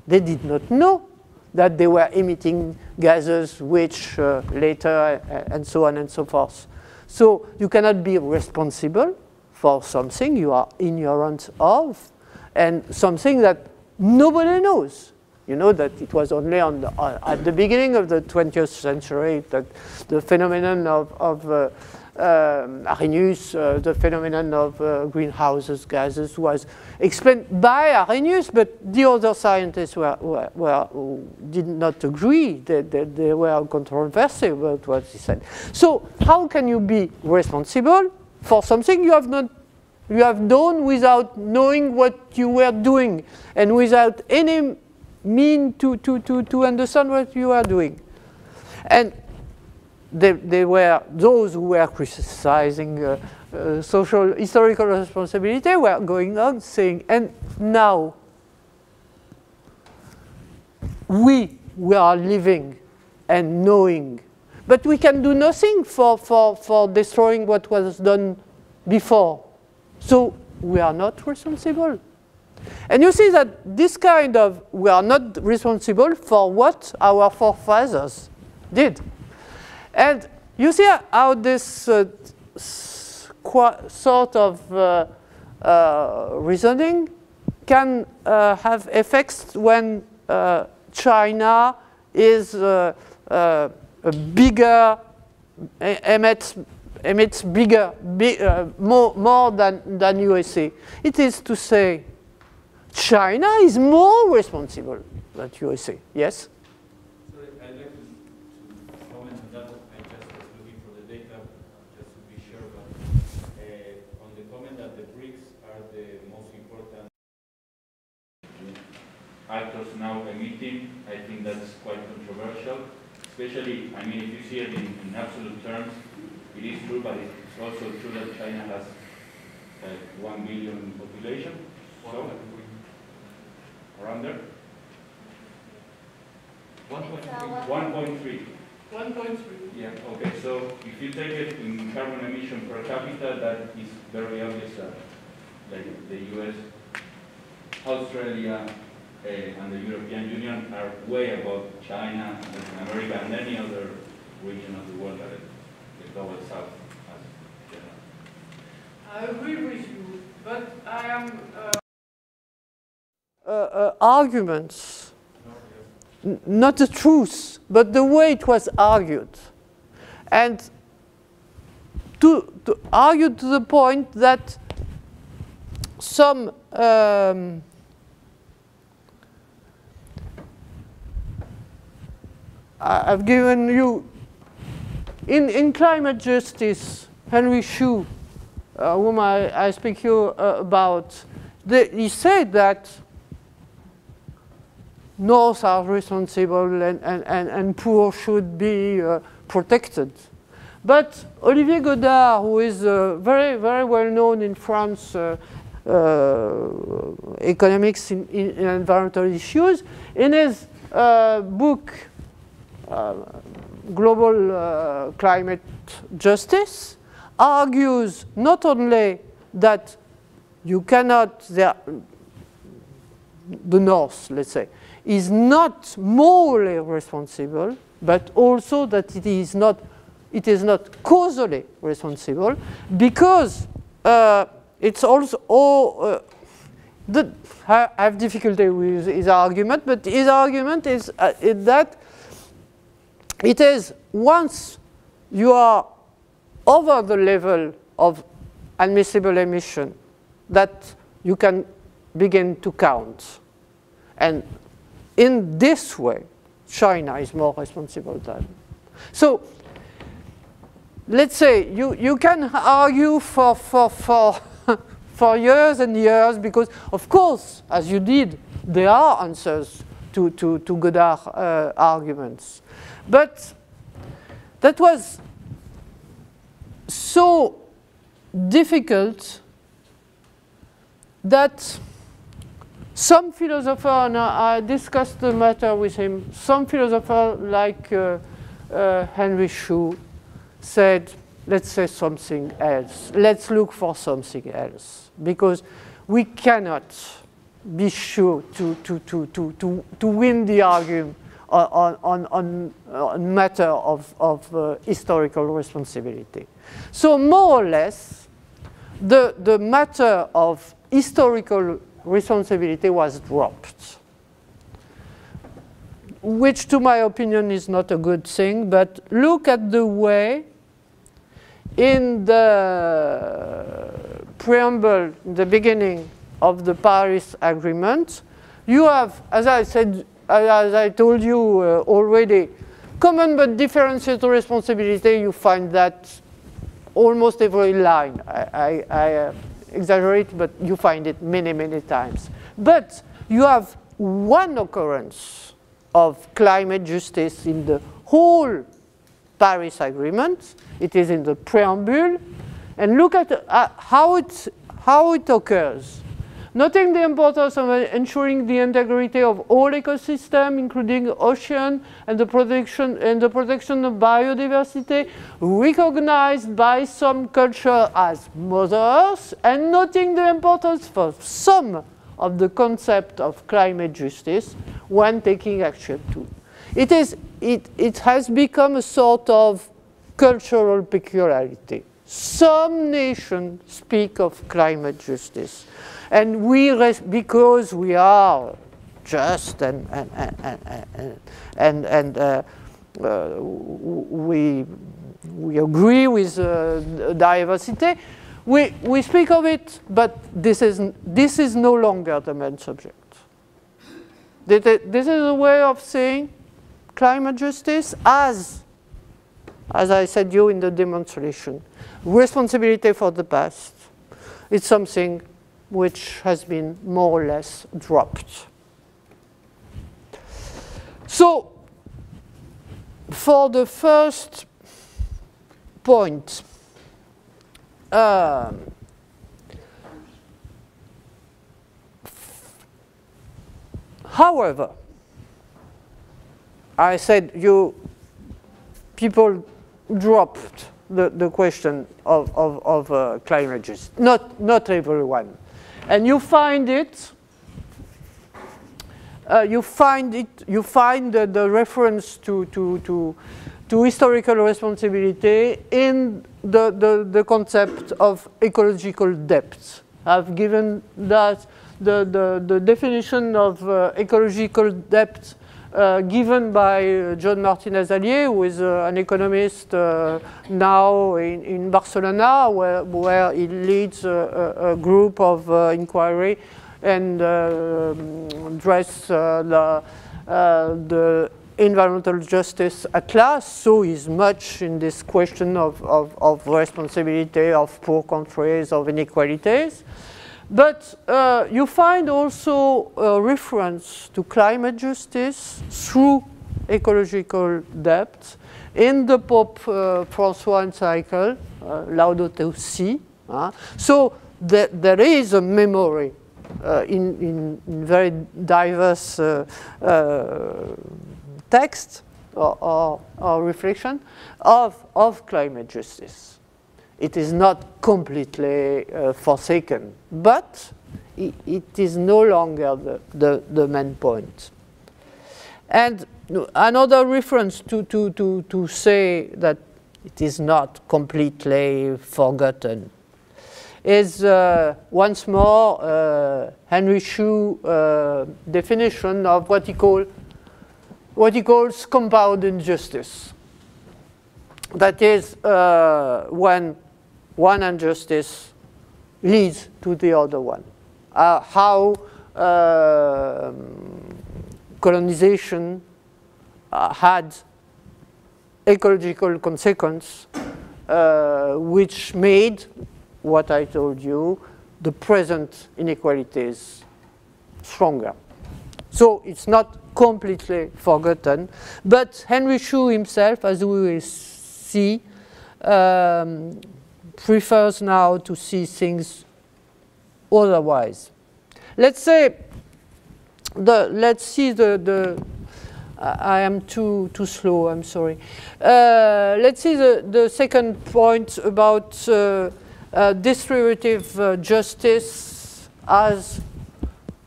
They did not know that they were emitting gases which uh, later, and so on and so forth. So you cannot be responsible for something you are ignorant of and something that nobody knows. You know that it was only on the, uh, at the beginning of the 20th century that the phenomenon of, of uh, um, Arrhenius, uh, the phenomenon of uh, greenhouse gases was explained by Arrhenius, but the other scientists were, were, were did not agree. They, they, they were controversial about what he said. So how can you be responsible for something you have not you have done without knowing what you were doing and without any mean to, to, to, to understand what you are doing. And they, they were those who were criticizing uh, uh, social historical responsibility were going on saying, and now we we are living and knowing, but we can do nothing for, for, for destroying what was done before. So we are not responsible. And you see that this kind of, we are not responsible for what our forefathers did. And you see how this uh, sort of uh, uh, reasoning can uh, have effects when uh, China is uh, a bigger, emits, emits bigger, more, more than, than USA. It is to say China is more responsible than USA. Yes? Sorry, I'd like to comment on that. I just was looking for the data just to be sure, but uh, on the comment that the BRICS are the most important actors now emitting, I think that's quite controversial. Especially, I mean, if you see it in, in absolute terms, it is true, but it's also true that China has uh, 1 billion population. So, around there? 1.3. 1.3. 1.3. Yeah, okay, so if you take it in carbon emission per capita, that is very obvious that like the US, Australia, uh, and the European Union are way above China, Latin America, and any other region of the world that the global south has general. I agree with you, but I am uh, arguments, not the truth, but the way it was argued. And to, to argue to the point that some um, I've given you in, in climate justice, Henry Shue, uh, whom I, I speak here uh, about, the, he said that North are responsible and, and, and, and poor should be uh, protected. But Olivier Godard, who is uh, very, very well known in France, uh, uh economics in, in, environmental issues, in his uh, book, uh, Global Climate Justice, argues not only that you cannot, the North, let's say, is not morally responsible, but also that it is not, it is not causally responsible because uh, it's also, oh, uh, the, I have difficulty with his argument, but his argument is, uh, is that it is once you are over the level of admissible emission that you can begin to count. And in this way, China is more responsible than. So let's say you, you can argue for, for, for, [laughs] for years and years because, of course, as you did, there are answers to, to, to Godard uh, arguments. But that was so difficult that some philosophers, and I discussed the matter with him, some philosophers like uh, uh, Henry Shue said, let's say something else. Let's look for something else. Because we cannot be sure to, to, to, to, to, to win the argument on, on, on, on matter of, of uh, historical responsibility. So more or less, the, the matter of historical responsibility was dropped. Which to my opinion is not a good thing, but look at the way in the preamble, in the beginning of the Paris Agreement, you have, as I said, as I told you uh, already, common but differentiated responsibility, you find that almost every line. I, I, I uh, exaggerate, but you find it many, many times. But you have one occurrence of climate justice in the whole Paris Agreement. It is in the preamble. And look at uh, how, it, how it occurs. Noting the importance of ensuring the integrity of all ecosystems, including ocean and the protection and the protection of biodiversity, recognized by some culture as mothers, and noting the importance for some of the concept of climate justice when taking action too. It, is, it, it has become a sort of cultural peculiarity. Some nations speak of climate justice. And we, because we are just and, and, and, and, and uh, uh, we, we agree with uh, diversity, we, we speak of it, but this is, this is no longer the main subject. This is a way of saying climate justice as, as I said you in the demonstration, responsibility for the past. It's something which has been more or less dropped. So, for the first point, um, however, I said you people dropped the, the question of, of, of uh, climate justice. Not, not everyone. And you find it, uh, you find it, you find the, the reference to, to, to, to historical responsibility in the, the, the concept of ecological debt. I've given that the, the, the definition of uh, ecological debt uh, given by uh, John Martinez Alier, who is uh, an economist uh, now in, in, Barcelona, where, where he leads a, a group of uh, inquiry and address the, the environmental justice atlas, so he's much in this question of, of, of responsibility of poor countries, of inequalities. But uh, you find also a reference to climate justice through ecological debt in the Pope uh, Francois encycle, uh, Laudato Si. Uh, so th there is a memory uh, in, in, in, very diverse uh, uh, text or, or, or reflection of, of climate justice it is not completely uh, forsaken, but it, is no longer the, the, the, main point. And another reference to, to, to, to say that it is not completely forgotten is uh, once more uh, Henry Shue uh, definition of what he call what he calls compound injustice. That is uh, when one injustice leads to the other one. Uh, how uh, colonization uh, had ecological consequence uh, which made what I told you, the present inequalities stronger. So it's not completely forgotten. But Henry Shue himself, as we will see, um, prefers now to see things otherwise. Let's say, the, let's see the, the I am too, too slow, I'm sorry. Uh, let's see the, the second point about uh, uh, distributive uh, justice as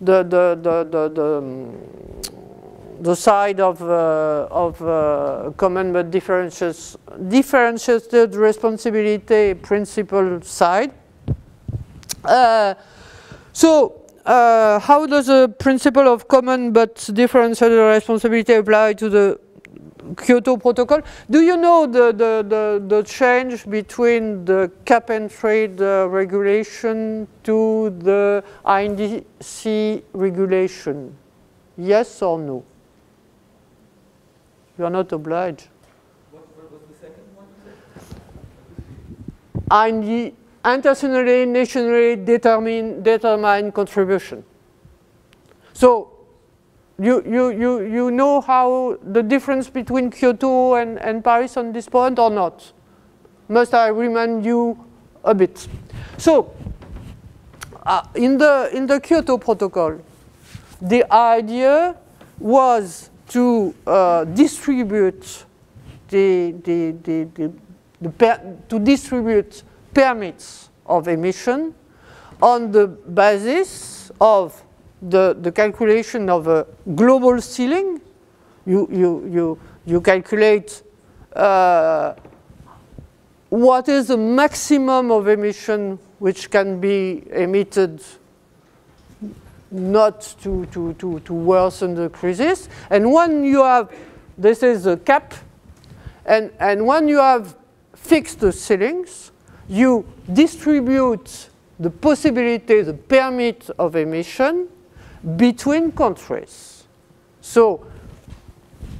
the, the, the, the, the, um, the side of, uh, of uh, common but differentiated responsibility principle side. so uh, how does the principle of common but differentiated responsibility apply to the Kyoto Protocol? Do you know the, the, the, the change between the cap and trade uh, regulation to the INDC regulation? Yes or no? You are not obliged. What, what was the second one? IND, internationally, nationally determined, determined contribution. So you, you, you, you know how the difference between Kyoto and, and Paris on this point or not? Must I remind you a bit? So uh, in, the, in the Kyoto Protocol, the idea was to uh, distribute the, the, the, the, to distribute permits of emission on the basis of the, the calculation of a global ceiling. You, you, you, you calculate uh, what is the maximum of emission which can be emitted not to, to, to, to worsen the crisis. And when you have, this is the cap, and, and when you have fixed the ceilings, you distribute the possibility, the permit of emission between countries. So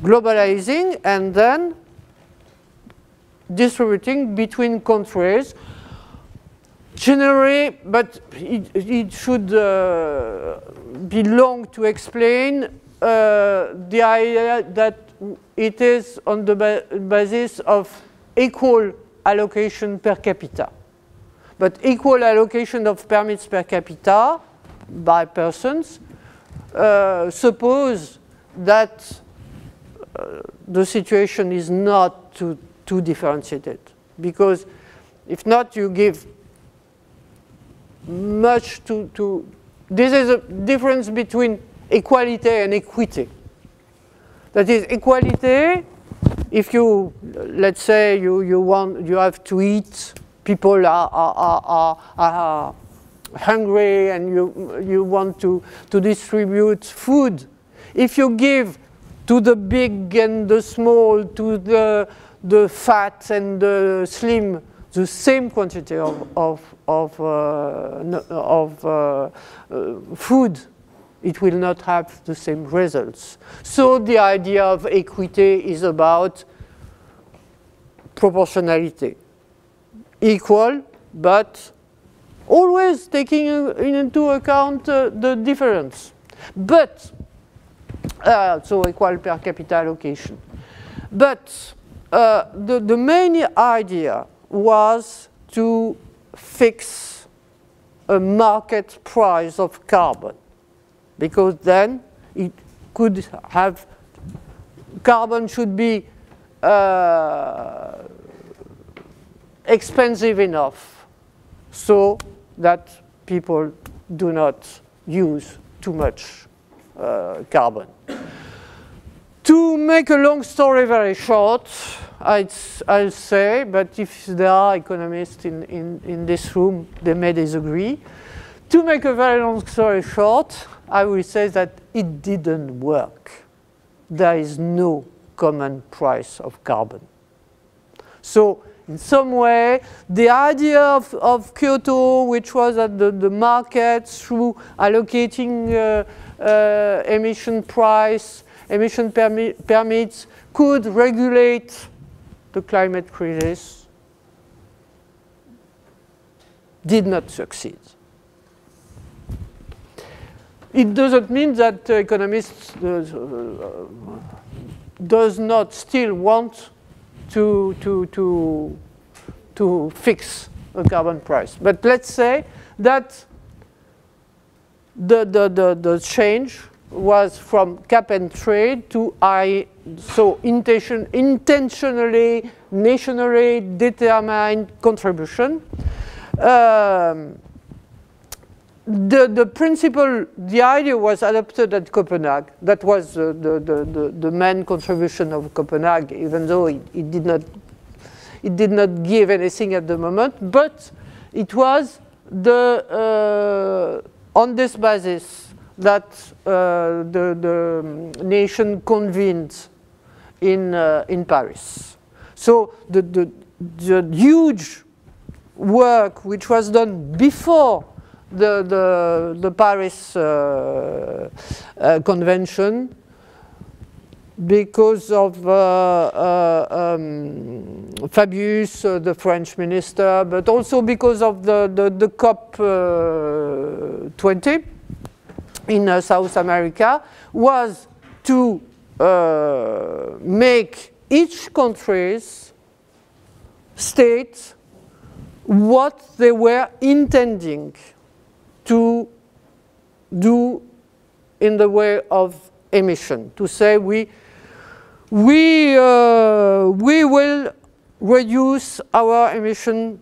globalizing and then distributing between countries generally, but it, it should uh, be long to explain uh, the idea that it is on the ba basis of equal allocation per capita. But equal allocation of permits per capita by persons uh, suppose that uh, the situation is not too, too differentiated. Because if not, you give much to, to, this is a difference between equality and equity. That is, equality if you, let's say you, you want, you have to eat, people are, are, are, are, hungry and you, you want to, to distribute food. If you give to the big and the small, to the, the fat and the slim, the same quantity of, of, of, uh, of uh, uh, food, it will not have the same results. So the idea of equity is about proportionality. Equal, but always taking into account uh, the difference. But, uh, so equal per capita allocation. But uh, the, the main idea was to fix a market price of carbon because then it could have carbon should be uh, expensive enough so that people do not use too much uh, carbon. To make a long story very short, I'd, I'll say, but if there are economists in, in, in this room, they may disagree. To make a very long story short, I will say that it didn't work. There is no common price of carbon. So in some way, the idea of, of Kyoto, which was that the, the market through allocating uh, uh, emission price, emission permi permits, could regulate the climate crisis, did not succeed. it doesn't mean that economists uh, does not still want to, to, to, to fix a carbon price. But let's say that the, the, the, the change was from cap and trade to I, so intention, intentionally, nationally determined contribution. Um, the, the principle, the idea was adopted at Copenhagen. That was uh, the, the, the, the, main contribution of Copenhagen, even though it, it, did not, it did not give anything at the moment. But it was the, uh, on this basis that uh, the, the nation convened in, uh, in Paris. So the, the, the huge work which was done before the, the, the Paris uh, uh, Convention because of uh, uh, um, Fabius, uh, the French minister, but also because of the, the, the COP uh, 20 in South America, was to make each country's state what they were intending to do in the way of emission, to say we, we, uh, we will reduce our emission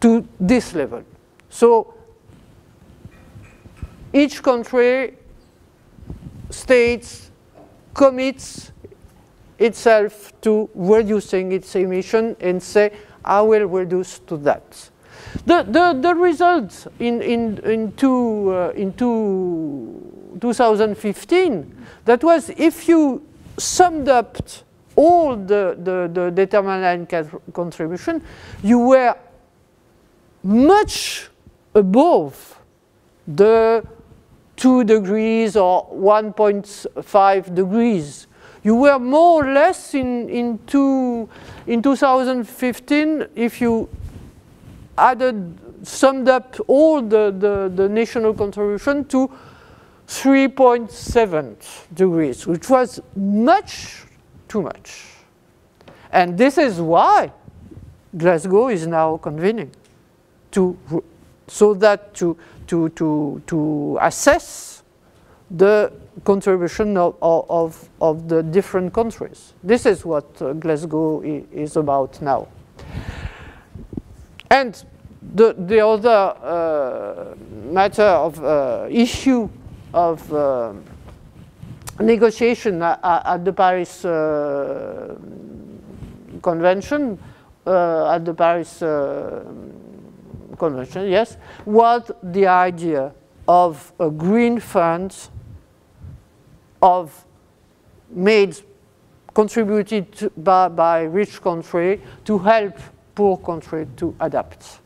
to this level. So each country, states, commits itself to reducing its emission and say, I will reduce to that. The, the, the results in, in, in, two, uh, in two, 2015, that was if you summed up all the, the, the determinant contribution, you were much above the 2 degrees or 1.5 degrees. You were more or less in, in, two, in 2015, if you added, summed up all the, the, the national contribution to 3.7 degrees, which was much too much. And this is why Glasgow is now convening to so that to to to to assess the contribution of, of, of the different countries. This is what uh, Glasgow is about now. And the, the other uh, matter of uh, issue of uh, negotiation at, at, the Paris uh, Convention, uh, at the Paris uh, Convention, yes, was the idea of a green fund of made contributed by, by rich country to help poor country to adapt.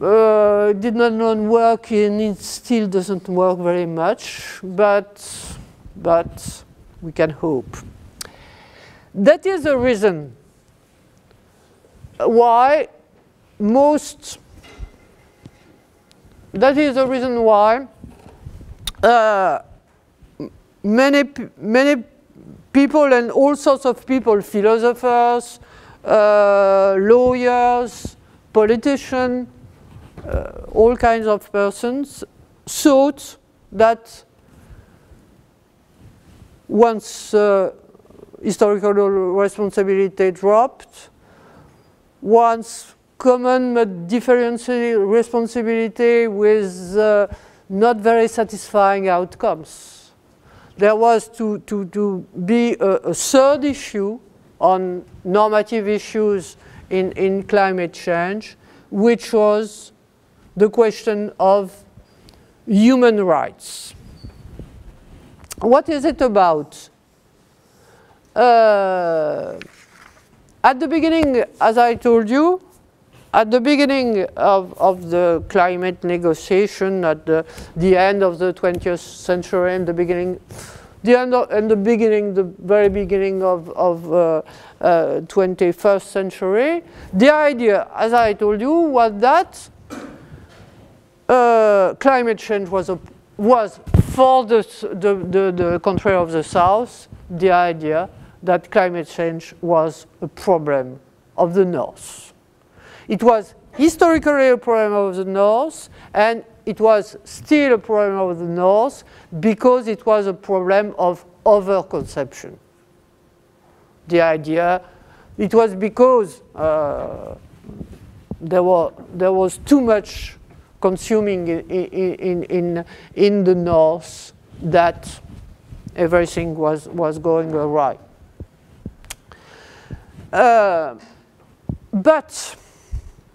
Uh, did not work and it still doesn't work very much, but, but we can hope. That is the reason why most, that is the reason why uh, many, many people and all sorts of people, philosophers, uh, lawyers, politicians, uh, all kinds of persons thought that once uh, historical responsibility dropped, once common but different responsibility with uh, not very satisfying outcomes. There was to, to, to be a, a third issue on normative issues in, in climate change, which was the question of human rights. What is it about? Uh, at the beginning, as I told you, at the beginning of, of the climate negotiation, at the, the end of the 20th century and the beginning the end of, and the beginning, the very beginning of, of uh, uh, 21st century, the idea, as I told you, was that uh, climate change was, a, was for the, the, the, the country of the South, the idea that climate change was a problem of the North. It was historically a problem of the North, and it was still a problem of the North because it was a problem of overconsumption. The idea, it was because uh, there, were, there was too much consuming in, in, in, in the North that everything was, was going awry. Uh, but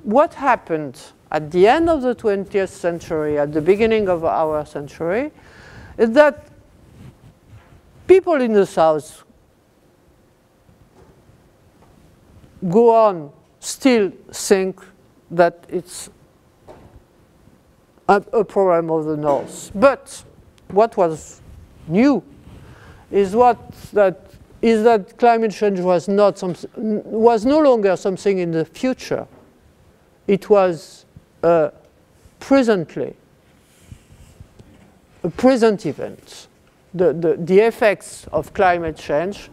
what happened at the end of the 20th century, at the beginning of our century, is that people in the South go on still think that it's a, a problem of the North. But what was new is what that is that climate change was not some, was no longer something in the future. It was uh, presently a present event. The, the, the effects of climate change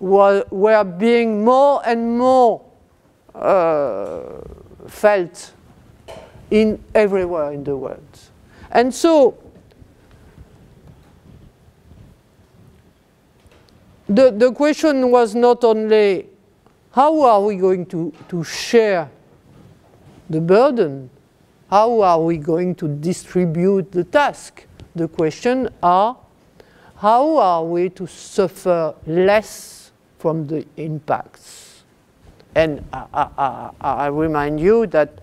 were, were being more and more uh, felt in everywhere in the world. And so the, the question was not only how are we going to, to share the burden, how are we going to distribute the task? The question are how are we to suffer less from the impacts? And I, I, I, remind you that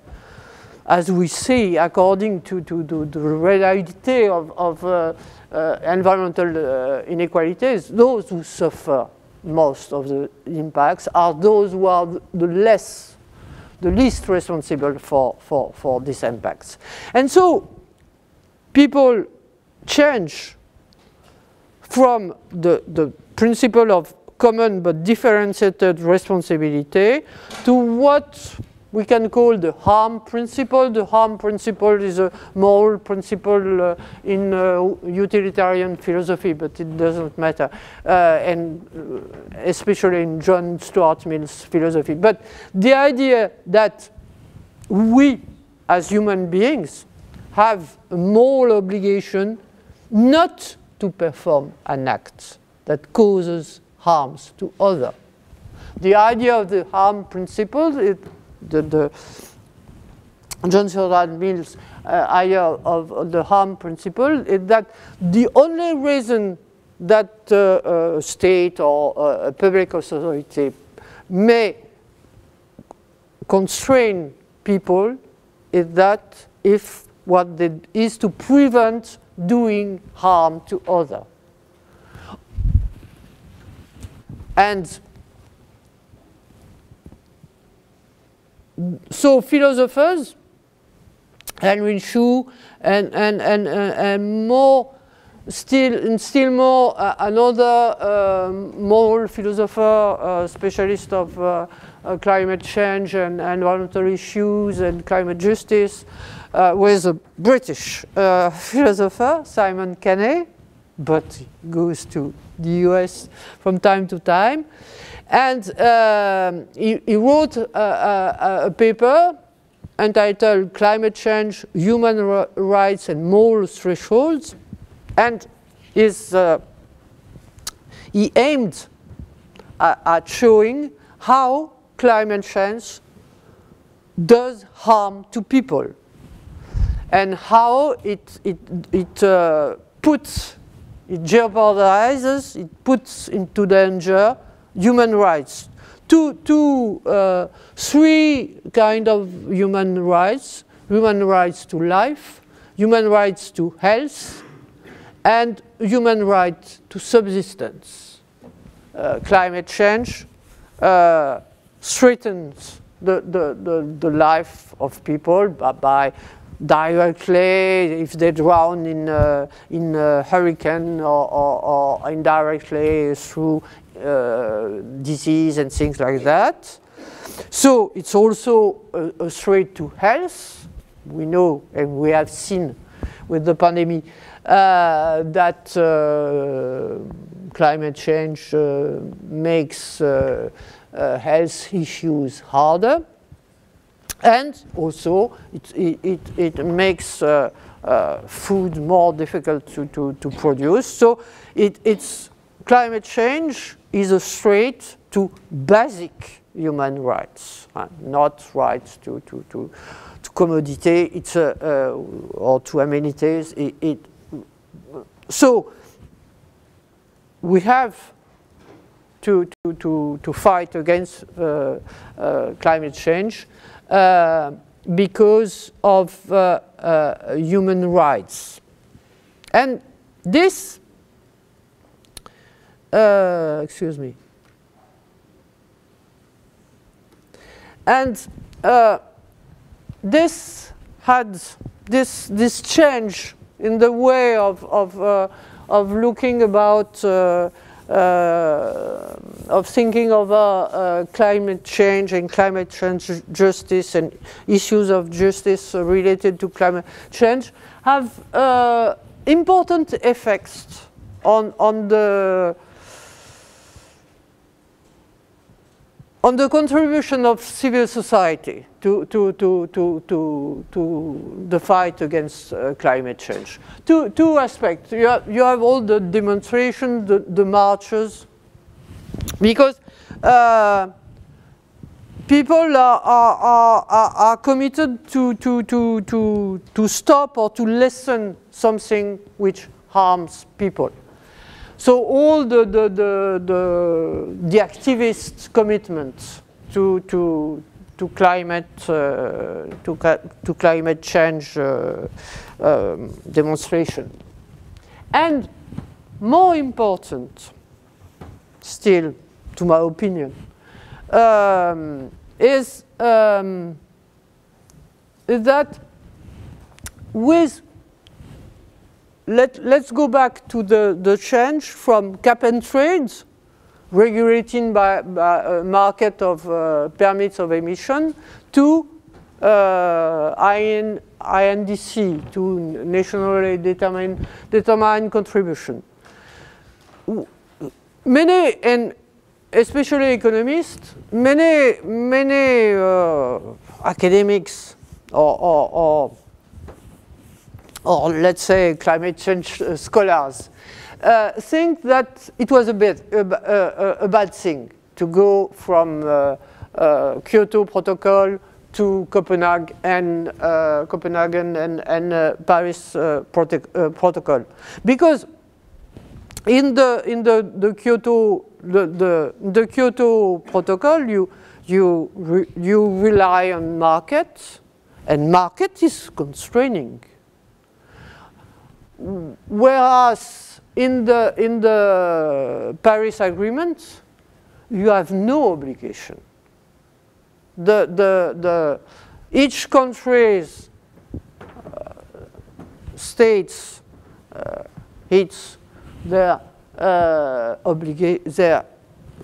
as we see, according to, to, to the reality of, of uh, uh, environmental uh, inequalities, those who suffer most of the impacts are those who are the less, the least responsible for, for, for these impacts. And so people change from the, the principle of common but differentiated responsibility to what we can call the harm principle. The harm principle is a moral principle uh, in uh, utilitarian philosophy, but it doesn't matter, uh, and uh, especially in John Stuart Mill's philosophy. But the idea that we, as human beings, have a moral obligation not to perform an act that causes harms to others. The idea of the harm principle is the, the John Stuart Mill's uh, idea of, of, the harm principle is that the only reason that uh, a state or uh, a public authority may constrain people is that if what they, is to prevent doing harm to others. And so philosophers, Edwin Shue, and, and, and, uh, and more, still, and still more, uh, another um, moral philosopher, uh, specialist of uh, uh, climate change and, and environmental issues and climate justice, uh, was a British [laughs] philosopher, Simon Caney, but goes to the US from time to time. And um, he, he, wrote a, a, a, paper entitled Climate Change, Human Rights and Moral Thresholds. And his, uh, he aimed at, at showing how climate change does harm to people and how it, it, it uh, puts, it jeopardizes, it puts into danger human rights. Two, two, uh, three kind of human rights, human rights to life, human rights to health, and human right to subsistence. Uh, climate change uh, threatens the, the, the, the, life of people by, by directly if they drown in a, in a hurricane or, or, or indirectly through uh, disease and things like that. So it's also a, a threat to health we know and we have seen with the pandemic uh, that uh, climate change uh, makes uh, uh, health issues harder. And also, it, it, it makes uh, food more difficult to, to, to produce. So it, it's climate change is a threat to basic human rights, uh, not rights to, to, to, to commodity, it's a, uh, or to amenities. It, it, so we have to, to, to, to fight against uh, uh climate change uh, because of uh, human rights. And this, excuse me, And uh, this had this, this change in the way of, of, uh, of looking about, uh, uh of thinking of uh, climate change and climate change justice and issues of justice related to climate change have uh, important effects on, on the on the contribution of civil society to, to, to, to, to, to the fight against uh, climate change. Two, two aspects. You have, you have all the demonstrations, the, the marches, because uh, people are, are, are, are committed to, to, to, to, to stop or to lessen something which harms people. So all the, the, the, the, the activist commitments to, to, to climate, uh, to, to climate change uh, um, demonstration. And more important, still, to my opinion, um, is, um, is that with let, let's go back to the, the change from cap and trades, regulating by, by a market of uh, permits of emission, to uh, IN, INDC, to nationally determined, determined contribution. Many, and especially economists, many, many uh, academics or, or, or or let's say climate change uh, scholars, uh, think that it was a, bit, a, a, a bad thing to go from uh, uh Kyoto Protocol to Copenhagen and uh, Copenhagen and, and uh, Paris prote Protocol, because in the in the, the Kyoto the, the, the Kyoto Protocol you you re, you rely on market, and market is constraining whereas in the, in the Paris Agreement, you have no obligation. The, the, the, each country's uh, states uh, its their uh, their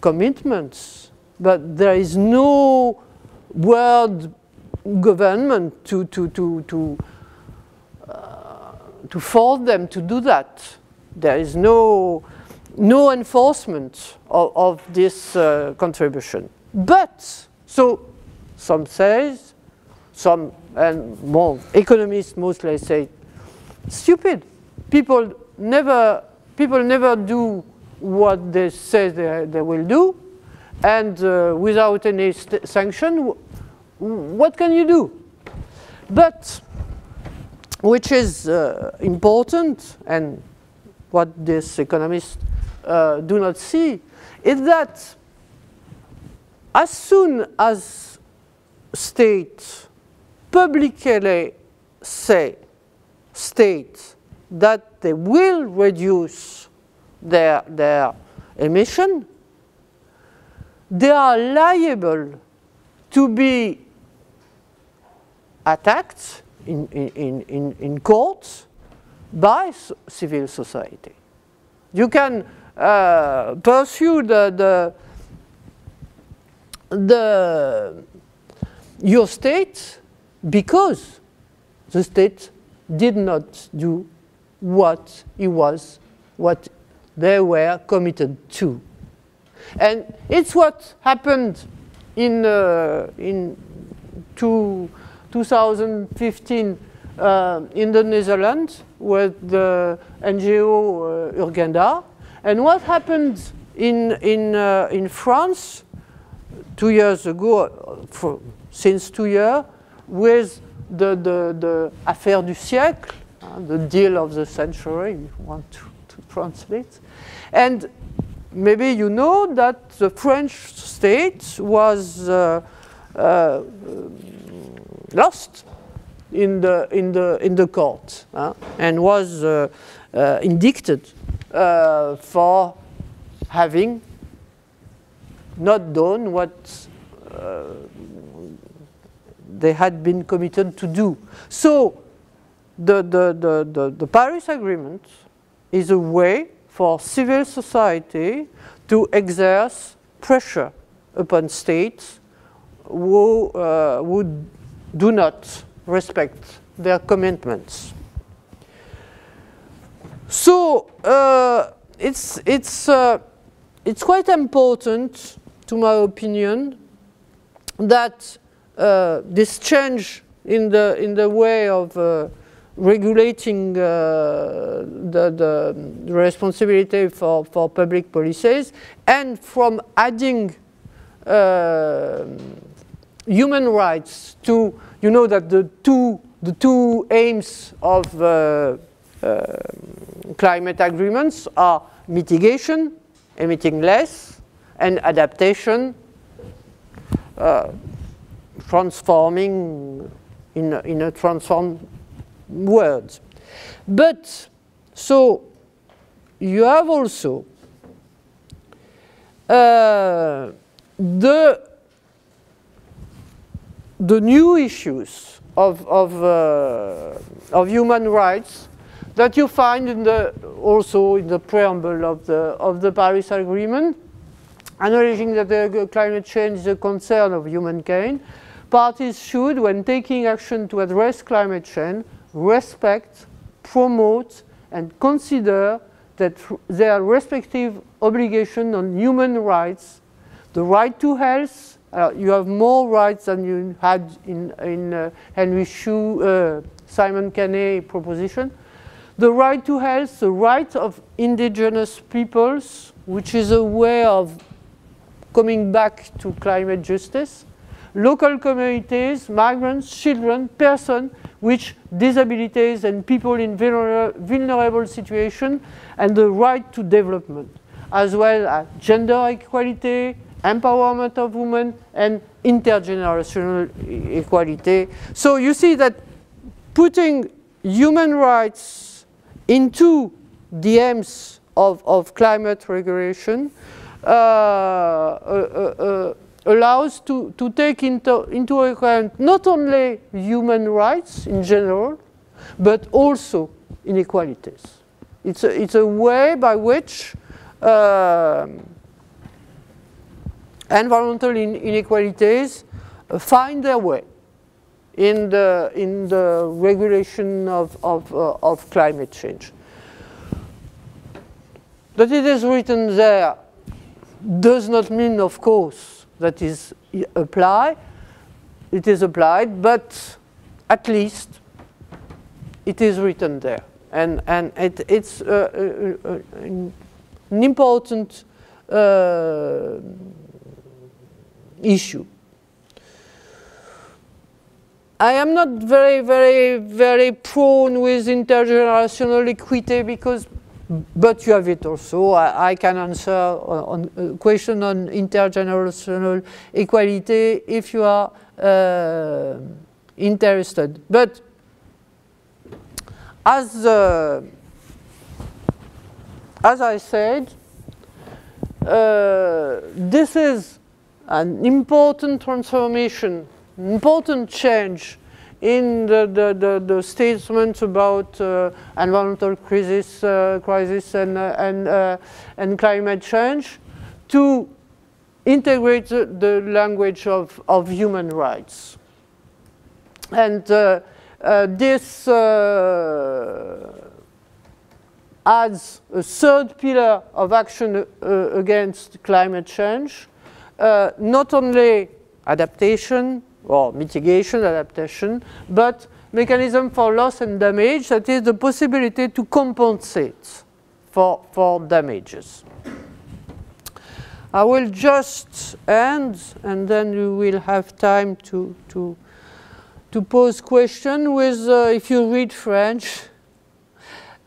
commitments, but there is no world government to to to to to force them to do that. There is no, no enforcement of, of this uh, contribution. But, so some says, some, and more economists mostly say, stupid. People never, people never do what they say they, they will do, and uh, without any sanction, what can you do? But which is uh, important and what these economists uh, do not see is that as soon as states publicly say, state that they will reduce their, their emission, they are liable to be attacked in, in, in, in courts by civil society. You can uh, pursue the, the, the, your state because the state did not do what it was, what they were committed to. And it's what happened in, uh, in two, 2015 uh, in the Netherlands with the NGO uh, Urgenda. And what happened in, in, uh, in France two years ago, for, since two years, with the, the, the affaire du siècle, uh, the deal of the century, if you want to, to translate. And maybe you know that the French state was uh, uh, lost in the in the in the court uh, and was uh, uh, indicted uh, for having not done what they had been committed to do. So the, the, the, the, the Paris Agreement is a way for civil society to exert pressure upon states who, uh, who do not respect their commitments. So uh, it's, it's, uh, it's quite important, to my opinion, that uh, this change in the, in the way of uh, regulating uh, the, the responsibility for, for public policies and from adding uh, human rights to, you know that the two, the two aims of uh, uh, climate agreements are mitigation, emitting less, and adaptation, uh, transforming in a, in a transformed world. But so you have also uh, the the new issues of of, uh, of human rights that you find in the also in the preamble of the of the Paris Agreement, acknowledging that the climate change is a concern of humankind, Parties should, when taking action to address climate change, respect, promote, and consider that their respective obligation on human rights, the right to health, uh, you have more rights than you had in, in uh, Henry uh, Simon Caney proposition. The right to health, the right of indigenous peoples, which is a way of coming back to climate justice local communities, migrants, children, persons with disabilities and people in vulnerable situations and the right to development, as well as gender equality, empowerment of women and intergenerational equality. So you see that putting human rights into the aims of, of climate regulation uh, uh, uh, allows to, to take into, into account not only human rights in general, but also inequalities. It's a, it's a way by which uh, environmental in inequalities find their way in the, in the regulation of, of, uh, of climate change. That it is written there does not mean, of course, that is applied, it is applied, but at least it is written there. And, and it, it's uh, uh, uh, an important uh, issue. I am not very, very, very prone with intergenerational equity because but you have it also. I, I can answer on a question on intergenerational equality if you are uh, interested. But as uh, as I said, uh, this is an important transformation, important change in the, the, the, the statements about uh, environmental crisis, uh, crisis and, uh, and, uh, and climate change to integrate the, the language of, of human rights. And uh, uh, this adds a third pillar of action against climate change, uh, not only adaptation or mitigation adaptation, but mechanism for loss and damage, that is the possibility to compensate for, for damages. I will just end and then we will have time to, to, to pose question with, uh, if you read French,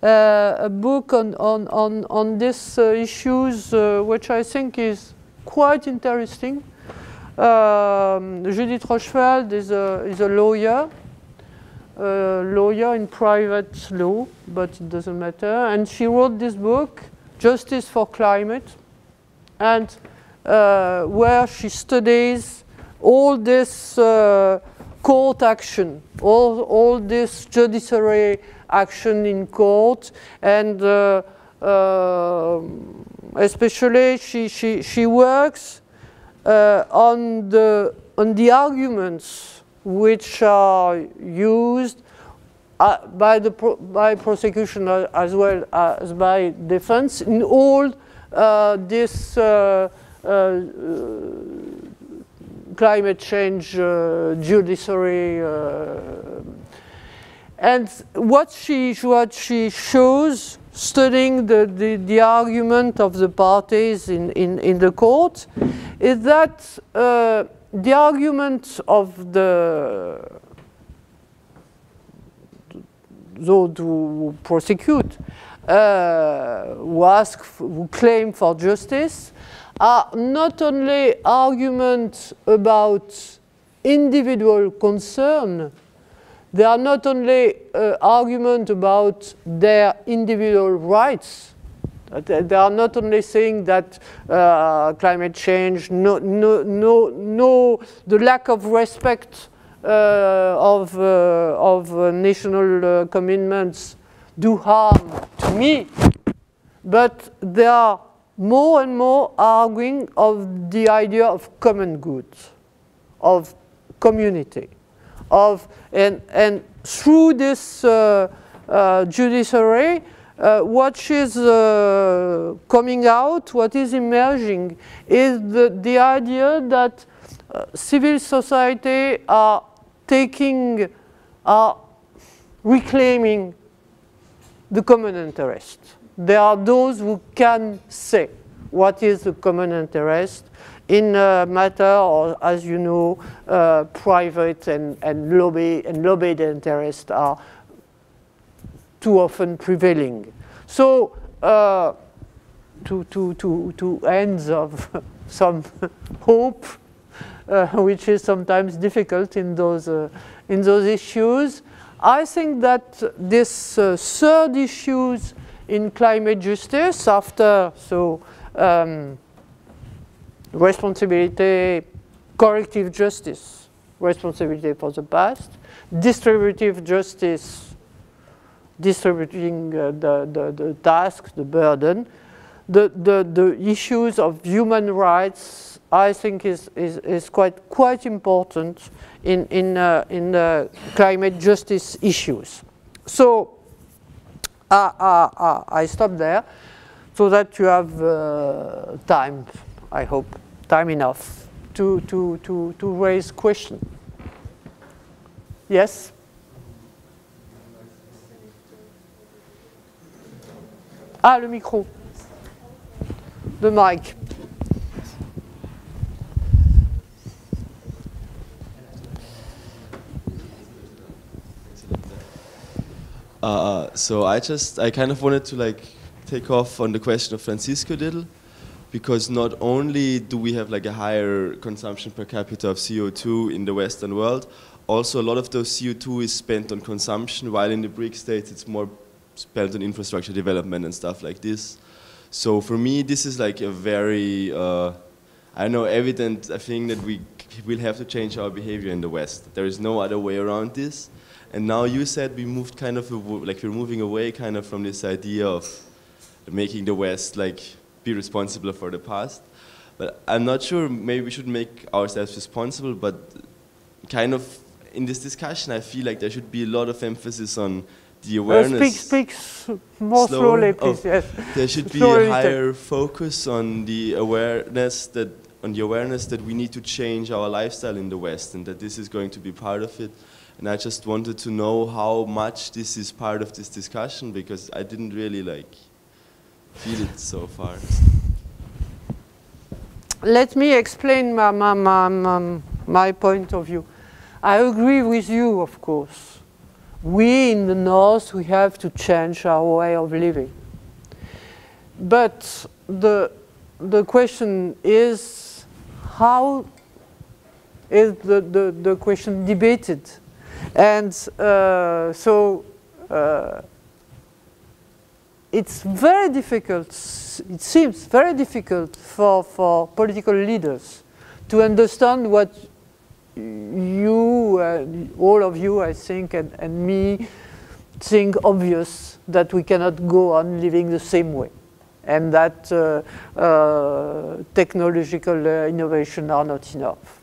uh, a book on, on, on, on these uh, issues, uh, which I think is quite interesting. Um, Judith Rochfeld is a, is a lawyer, a lawyer in private law, but it doesn't matter. And she wrote this book, Justice for Climate, and uh, where she studies all this uh, court action, all, all this judiciary action in court, and uh, uh especially she, she, she works uh, on, the, on the arguments which are used uh, by the pro by prosecution as well as by defense in all uh, this uh, uh, climate change judiciary and what she, what she shows, studying the, the, the, argument of the parties in, in, in the court, is that uh, the argument of the those who prosecute uh, who ask, who claim for justice, are not only arguments about individual concern, they are not only uh, arguments about their individual rights, they are not only saying that uh, climate change, no, no, no, no, the lack of respect uh, of, uh, of uh, national uh, commitments do harm to me, but they are more and more arguing of the idea of common good, of community, of and and through this uh, uh, judiciary, uh, what is coming out, what is emerging, is the, the idea that civil society are taking, are reclaiming the common interest. There are those who can say what is the common interest in a matter, or as you know, uh, private and, and, lobby, and lobbied interests are too often prevailing. So uh, to, to, to, to ends of [laughs] some hope, uh, which is sometimes difficult in those, uh, in those issues, I think that this uh, third issues in climate justice after so um, responsibility, corrective justice, responsibility for the past, distributive justice, distributing uh, the, the, the task, the burden, the, the, the issues of human rights, I think is, is, is quite, quite important in, in, uh, in uh, climate justice issues. So uh, uh, uh, I stop there so that you have uh, time, I hope, time enough to, to, to, to raise questions. Yes? Ah, le micro. Le mic. Uh, so I just, I kind of wanted to like take off on the question of Francisco did, because not only do we have like a higher consumption per capita of CO2 in the Western world, also a lot of those CO2 is spent on consumption, while in the BRIC states it's more spent on infrastructure development and stuff like this. So for me, this is like a very, uh, I know, evident thing that we will have to change our behavior in the West. There is no other way around this. And now you said we moved kind of, like we're moving away kind of from this idea of making the West like be responsible for the past. But I'm not sure, maybe we should make ourselves responsible, but kind of in this discussion, I feel like there should be a lot of emphasis on the Uh, awareness. speak, speak more slowly, please. Yes. There should be Slowly a higher focus on the awareness that on the awareness that we need to change our lifestyle in the West, and that this is going to be part of it. And I just wanted to know how much this is part of this discussion because I didn't really like feel it so far. Let me explain my, my, my, my, point of view. I agree with you, of course. We in the North, we have to change our way of living. But the, the question is, how is the, the, the question debated? And uh, so uh, it's very difficult, it seems very difficult for, for political leaders to understand what you, uh, all of you, I think, and, and me, think obvious that we cannot go on living the same way and that uh, uh, technological uh, innovation are not enough.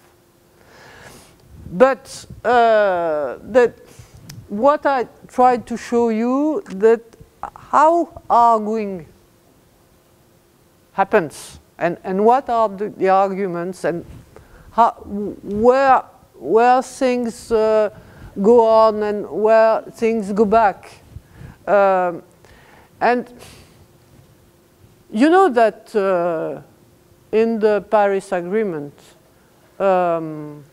But uh, that what I tried to show you that how arguing happens and, and what are the, the arguments and how, where, where things uh, go on and where things go back. Um, and you know that uh, in the Paris Agreement, um,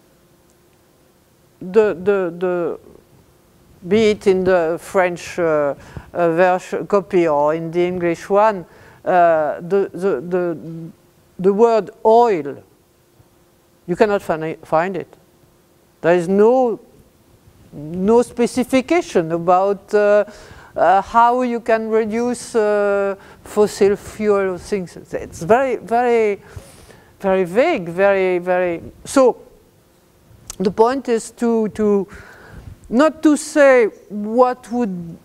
the, the, the, be it in the French uh, uh, version copy or in the English one, uh, the, the, the, the word oil, you cannot find, it. There is no, no specification about uh, uh, how you can reduce uh, fossil fuel things. It's very, very, very vague, very, very. So the point is to, to not to say what would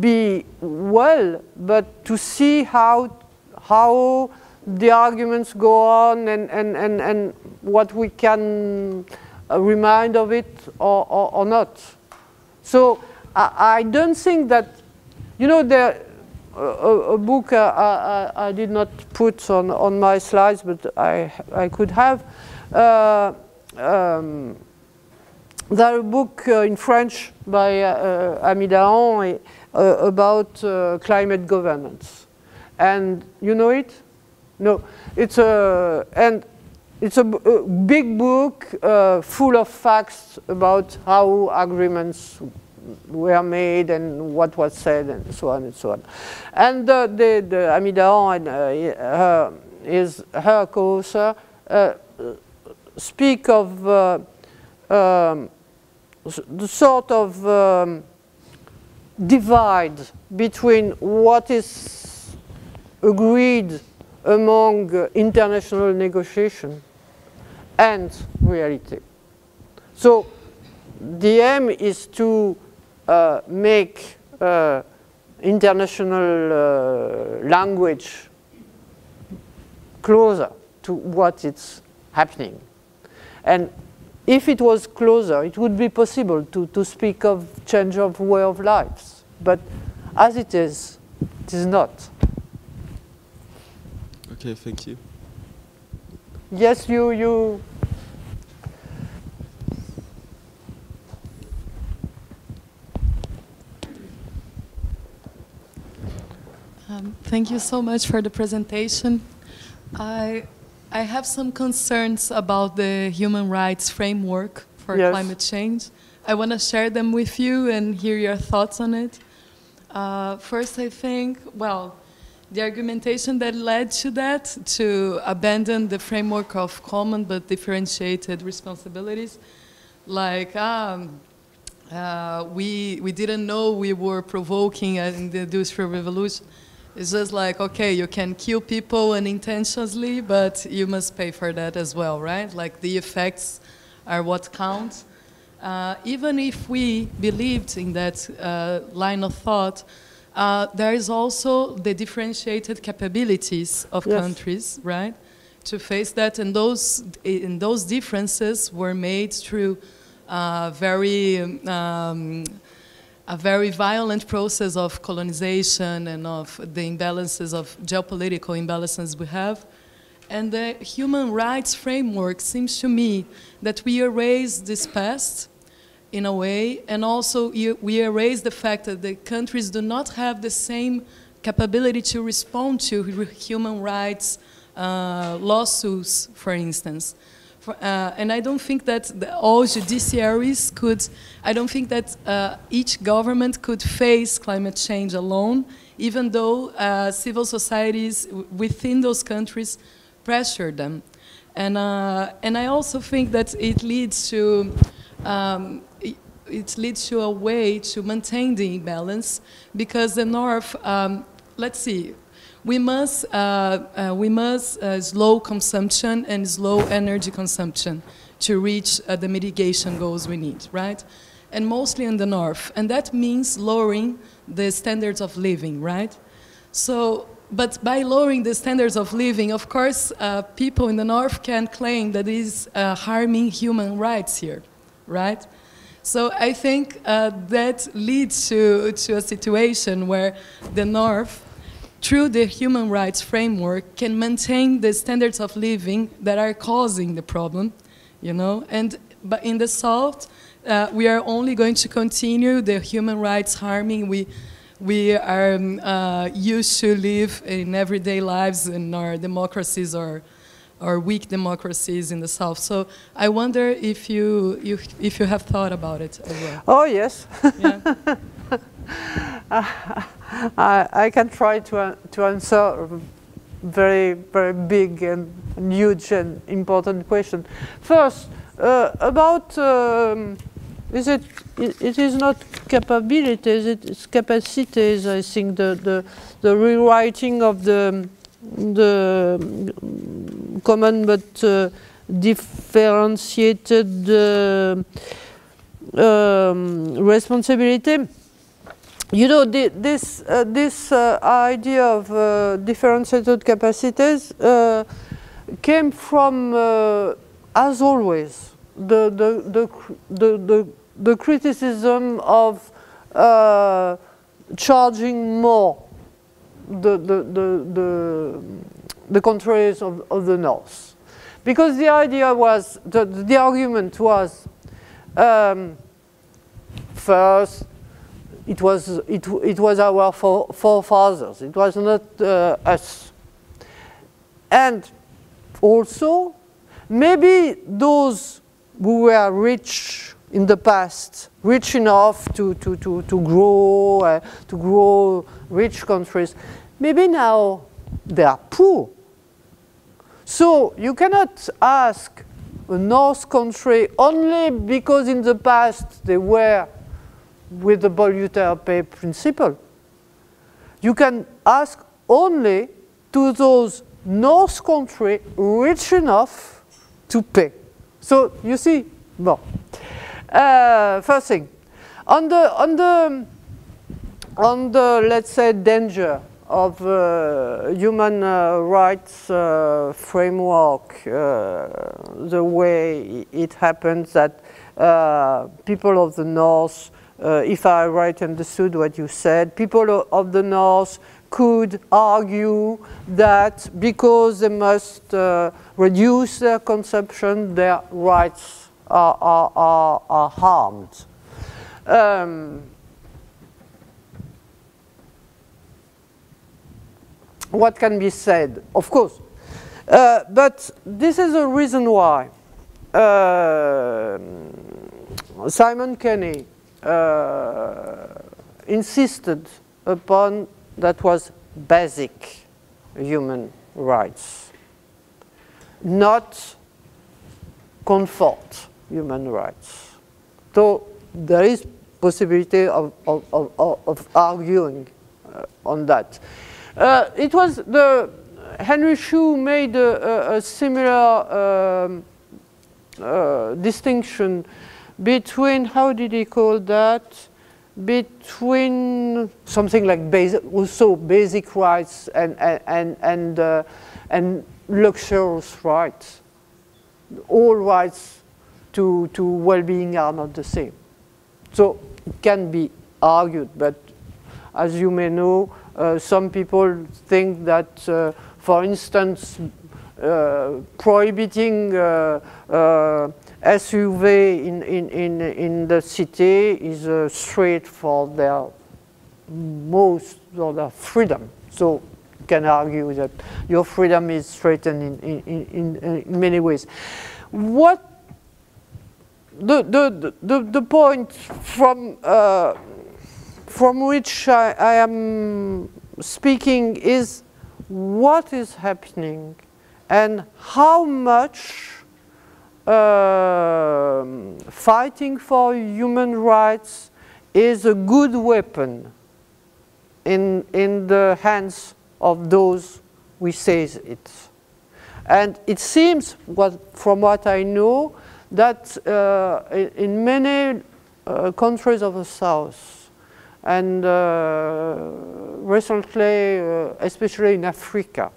be well, but to see how, how the arguments go on and, and, and, and what we can uh, remind of it or, or, or not. So I, I don't think that, you know, there, a, a book I, I, I did not put on, on my slides, but I, I could have. Uh, um, there's a book uh, in French by uh, Amy Dahan uh, about uh, climate governance. And you know it? No. It's a, and it's a, a big book uh, full of facts about how agreements were made and what was said and so on and so on. And uh, the, the Amy Dahan and uh, her, is her co-author uh, speak of uh, um, the sort of um, divide between what is agreed among uh, international negotiation and reality. So the aim is to uh, make uh, international uh, language closer to what is happening. And if it was closer, it would be possible to, to speak of change of way of lives. But as it is, it is not. Okay, thank you. Yes, you, you, Um, thank you so much for the presentation. I, I have some concerns about the human rights framework for Yes. climate change. I want to share them with you and hear your thoughts on it. Uh, first, I think, well, the argumentation that led to that, to abandon the framework of common but differentiated responsibilities, like um, uh, we, we didn't know we were provoking uh, in the Industrial Revolution. It's just like, okay, you can kill people unintentionally, but you must pay for that as well, right? Like the effects are what count. Uh, even if we believed in that uh, line of thought, uh, there is also the differentiated capabilities of Yes. countries, right, to face that, and those and those differences were made through uh, very um, a very violent process of colonization and of the imbalances of geopolitical imbalances we have. And the human rights framework seems to me that we erase this past in a way, and also we erase the fact that the countries do not have the same capability to respond to human rights uh, lawsuits, for instance. Uh, and I don't think that the, all judiciaries could, I don't think that uh, each government could face climate change alone, even though uh, civil societies within those countries pressure them. And, uh, and I also think that it leads to um, it leads to a way to maintain the imbalance because the North, um, let's see, we must, uh, uh, we must uh, slow consumption and slow energy consumption to reach the mitigation goals we need, right? And mostly in the North. And that means lowering the standards of living, right? So, but by lowering the standards of living, of course, uh, people in the North can claim that is uh, harming human rights here, right? So I think uh, that leads to, to a situation where the North, through the human rights framework, can maintain the standards of living that are causing the problem, you know, and but in the South, uh, we are only going to continue the human rights harming. We, we are um, uh, used to live in everyday lives in our democracies or or weak democracies in the South. So I wonder if you, you, if you have thought about it as well. Oh, yes. Yeah. [laughs] I, I can try to, uh, to answer very, very big and huge and important question. First, uh, about, um, is it, it, it is not capabilities, it's capacities, I think, the, the, the rewriting of the the common but uh, differentiated uh, um, responsibility. You know, the, this, uh, this uh, idea of uh, differentiated capacities uh, came from, as always, the, the, the, the, the, the criticism of charging more the, the, the, the, the countries of, of the north. Because the idea was, the, the argument was, um, first, it was, it, it was our forefathers, it was not uh, us. And also, maybe those who were rich in the past rich enough to, to, to, to grow, uh, to grow rich countries. Maybe now they are poor. So you cannot ask a North country only because in the past they were with the pay principle. You can ask only to those North country rich enough to pay. So you see, well, uh, first thing, on the, on the, on the, let's say, danger of uh, human uh, rights uh, framework, uh, the way it happens that uh, people of the North, if I right understood what you said, people of the North could argue that because they must reduce their consumption, their rights are, are, are, are harmed. Um, what can be said? Of course. Uh, but this is a reason why uh, Simon Caney uh, insisted upon that was basic human rights, not comfort human rights. So there is possibility of, of, of, of arguing uh, on that. Uh, it was the Henry Shue made a, a, a similar um, uh, distinction between how did he call that between something like basic also basic rights and and and uh, and luxurious rights all rights to, to well-being are not the same. So it can be argued, but as you may know, uh, some people think that, uh, for instance, uh, prohibiting uh, uh, SUV in, in, in, in the city is a threat for their most of their freedom. So you can argue that your freedom is threatened in, in, in, in many ways. What the, the, the, the point from, uh, from which I, I am speaking is what is happening and how much uh, fighting for human rights is a good weapon in, in the hands of those who say it. And it seems, what, from what I know, that uh, in, in many uh, countries of the South, and uh, recently, uh, especially in Africa,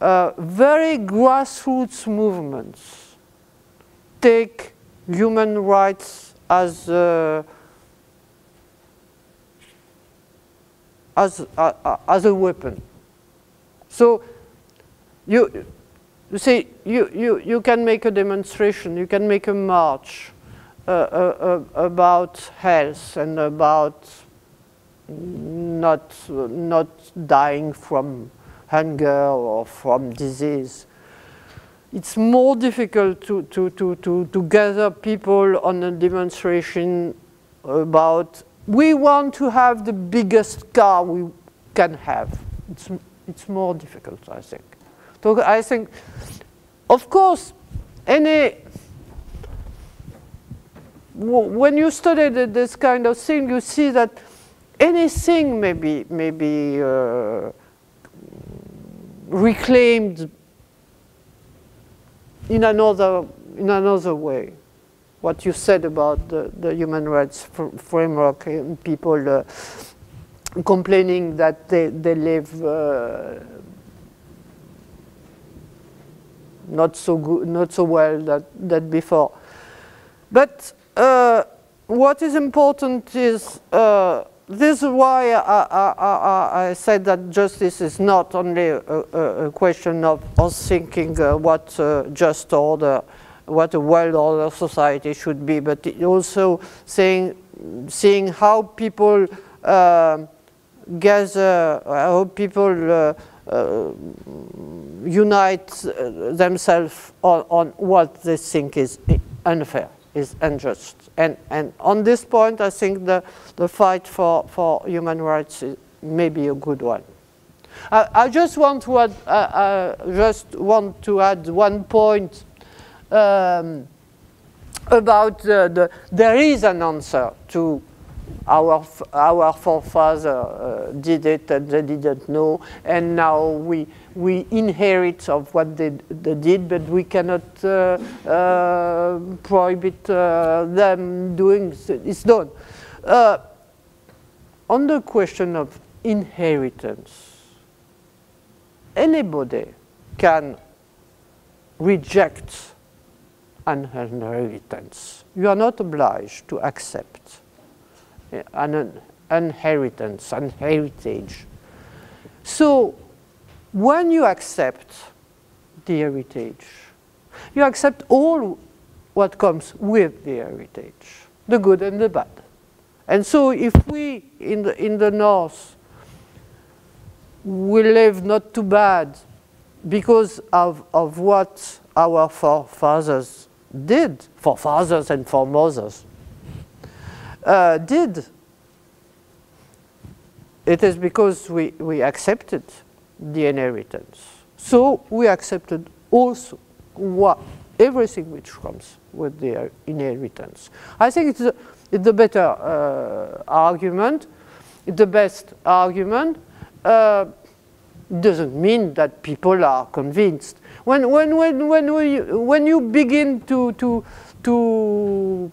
uh, very grassroots movements take human rights as uh, as as a weapon. So you you see you, you, you can make a demonstration, you can make a march uh, uh, uh about health and about not not dying from hunger or from disease. It's more difficult to, to, to, to, to gather people on a demonstration about we want to have the biggest car we can have. It's, it's more difficult, I think. So I think, of course, any when you study this kind of thing, you see that anything may be, may be uh, reclaimed in another, in another way. What you said about the, the human rights fr framework and people uh, complaining that they, they live uh, not so good, not so well that, that before. But uh, what is important is uh, this is why I, I, I, said that justice is not only a, a, question of us thinking uh, what uh, just order, what a well ordered society should be, but also seeing how people uh, gather, how people uh, uh, unite themselves on, on what they think is unfair, is unjust. And, and on this point, I think the, the fight for, for human rights is maybe a good one. I, I just want to add, uh, uh, just want to add one point um, about the, the, there is an answer to our our forefathers uh, did it and they didn't know, and now we we inherit of what they, they did, but we cannot uh, uh, prohibit uh, them doing it's done. Uh, on the question of inheritance, anybody can reject an inheritance. You are not obliged to accept an inheritance, an heritage. So when you accept the heritage, you accept all what comes with the heritage, the good and the bad. And so if we in the, in the north, we live not too bad because of, of what our forefathers did, forefathers and for mothers, uh, did, it is because we, we accepted the inheritance. So we accepted also what, everything which comes with the inheritance. I think it's a, it's a better uh, argument, the best argument. Uh, doesn't mean that people are convinced. When, when, when, when, we, when you begin to, to, to,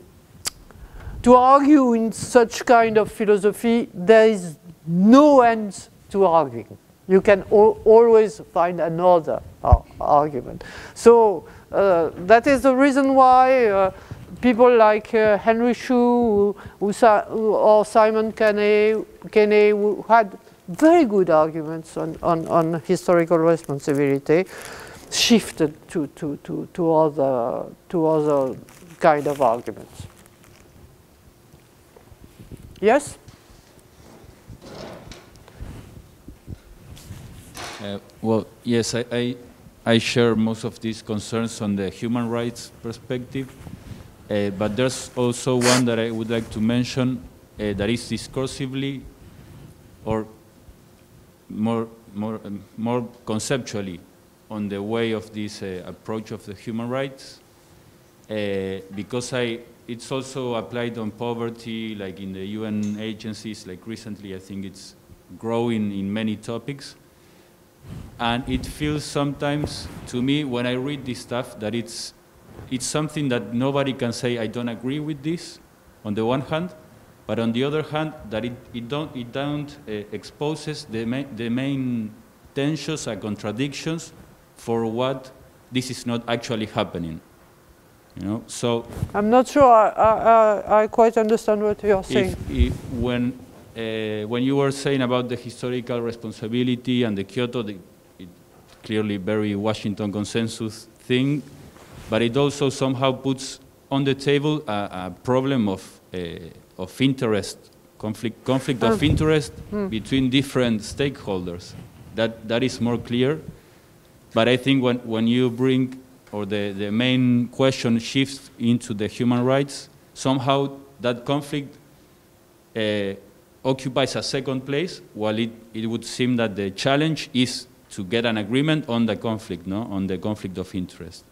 to argue in such kind of philosophy, there is no end to arguing. You can always find another uh, argument. So uh, that is the reason why uh, people like uh, Henry Shue who, who, or Simon Caney, who had very good arguments on, on, on historical responsibility shifted to, to, to, to, other, to other kind of arguments. Yes? Uh, well, yes, I, I, I, share most of these concerns on the human rights perspective, uh, but there's also one that I would like to mention uh, that is discursively or more, more, um, more conceptually on the way of this uh, approach of the human rights, uh, because I, it's also applied on poverty, like in the UN agencies, like recently I think it's growing in many topics. And it feels sometimes to me when I read this stuff that it's, it's something that nobody can say, I don't agree with this, on the one hand, but on the other hand, that it, it don't, it don't uh, exposes the, ma the main tensions and contradictions for what this is not actually happening. You know, so I'm not sure I, I, I quite understand what you're saying. If, if when uh, when you were saying about the historical responsibility and the Kyoto, the, it clearly very Washington consensus thing, but it also somehow puts on the table a, a problem of uh, of interest, conflict conflict of mm. interest mm. between different stakeholders. That that is more clear. But I think when when you bring or the, the main question shifts into the human rights, somehow that conflict uh, occupies a second place, while it, it would seem that the challenge is to get an agreement on the conflict, no? on the conflict of interest.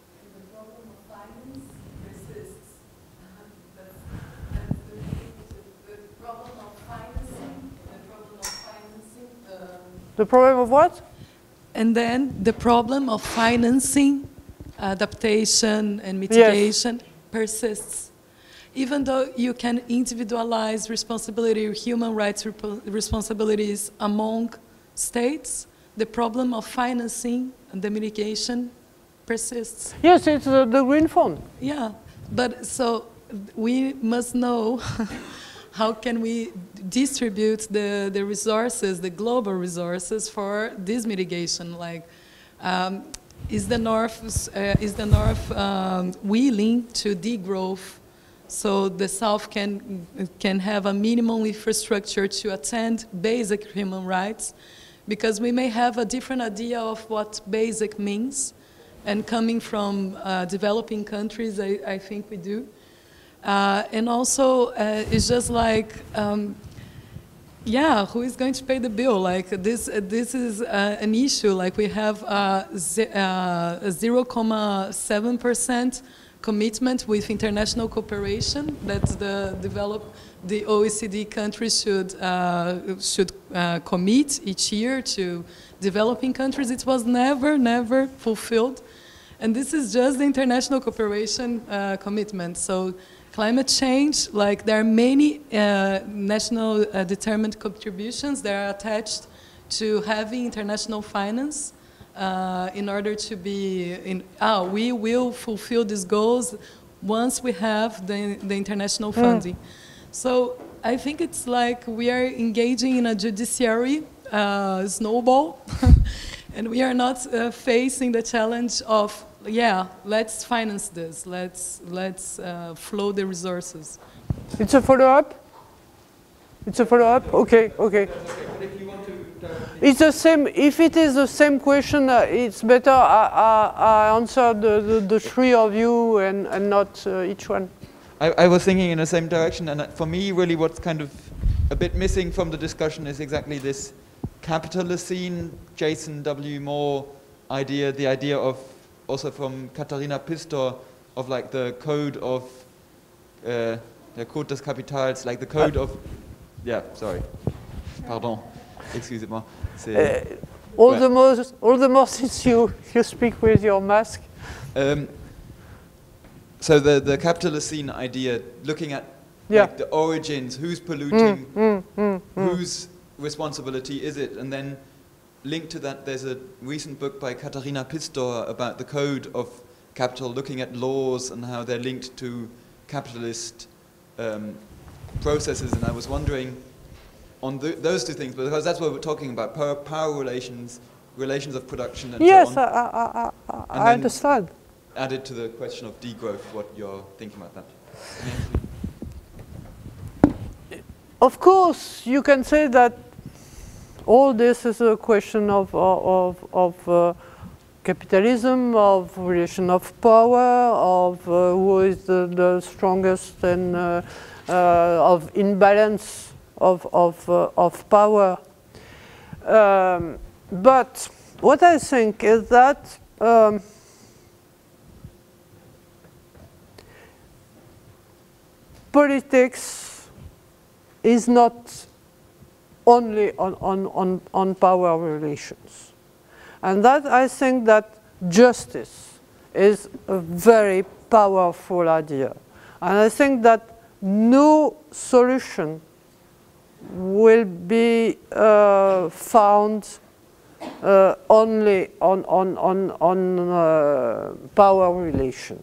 The problem of what? And then the problem of financing adaptation and mitigation yes. persists. Even though you can individualize responsibility, human rights responsibilities among states, the problem of financing and the mitigation persists. Yes, it's uh, the Green Fund. Yeah, but so we must know [laughs] how can we distribute the, the resources, the global resources for this mitigation, like um, is the North, uh, is the North um, willing to degrowth so the South can, can have a minimum infrastructure to attend basic human rights? Because we may have a different idea of what basic means. And coming from uh, developing countries, I, I, think we do. Uh, and also, uh, it's just like um, yeah, who is going to pay the bill? Like this, uh, this is uh, an issue. Like we have uh, a 0.7% commitment with international cooperation that the develop the OECD countries should uh, should uh, commit each year to developing countries. It was never, never fulfilled, and this is just the international cooperation uh, commitment. So climate change, like there are many uh, national uh, determined contributions that are attached to having international finance uh, in order to be in, ah, we will fulfill these goals once we have the, the international hmm. funding. Mm. So I think it's like we are engaging in a judiciary uh, snowball [laughs] and we are not uh, facing the challenge of yeah, let's finance this. Let's let's uh, flow the resources. It's a follow-up. It's a follow-up. Okay, okay. It's the same. If it is the same question, uh, it's better I, I, I answer the, the, the, three of you and, and not uh, each one. I, I was thinking in the same direction, and for me, really, what's kind of a bit missing from the discussion is exactly this capitalist Jason W. Moore idea, the idea of also from Katharina Pistor of like the code of uh, the Code des like the code of yeah, sorry, pardon, excusez-moi. Uh, all well, the more, all the more since you you speak with your mask. Um, so the the capitalist idea, looking at yeah. like the origins, who's polluting, mm, mm, mm, mm, whose responsibility is it, and then linked to that, there's a recent book by Katharina Pistor about the code of capital, looking at laws and how they're linked to capitalist um, processes, and I was wondering on th those two things, because that's what we're talking about: power, power relations, relations of production, and Yes, so I, on. I, I, I, I then- understand. Added to the question of degrowth, what you're thinking about that? Of course, you can say that all this is a question of, of, of uh, capitalism, of relation of power, of uh, who is the, the strongest and uh, uh, of imbalance of, of, uh, of power. Um, but what I think is that um, politics is not only on, on, on, on power relations. And that I think that justice is a very powerful idea. And I think that no solution will be uh, found uh, only on, on, on, on uh, power relation.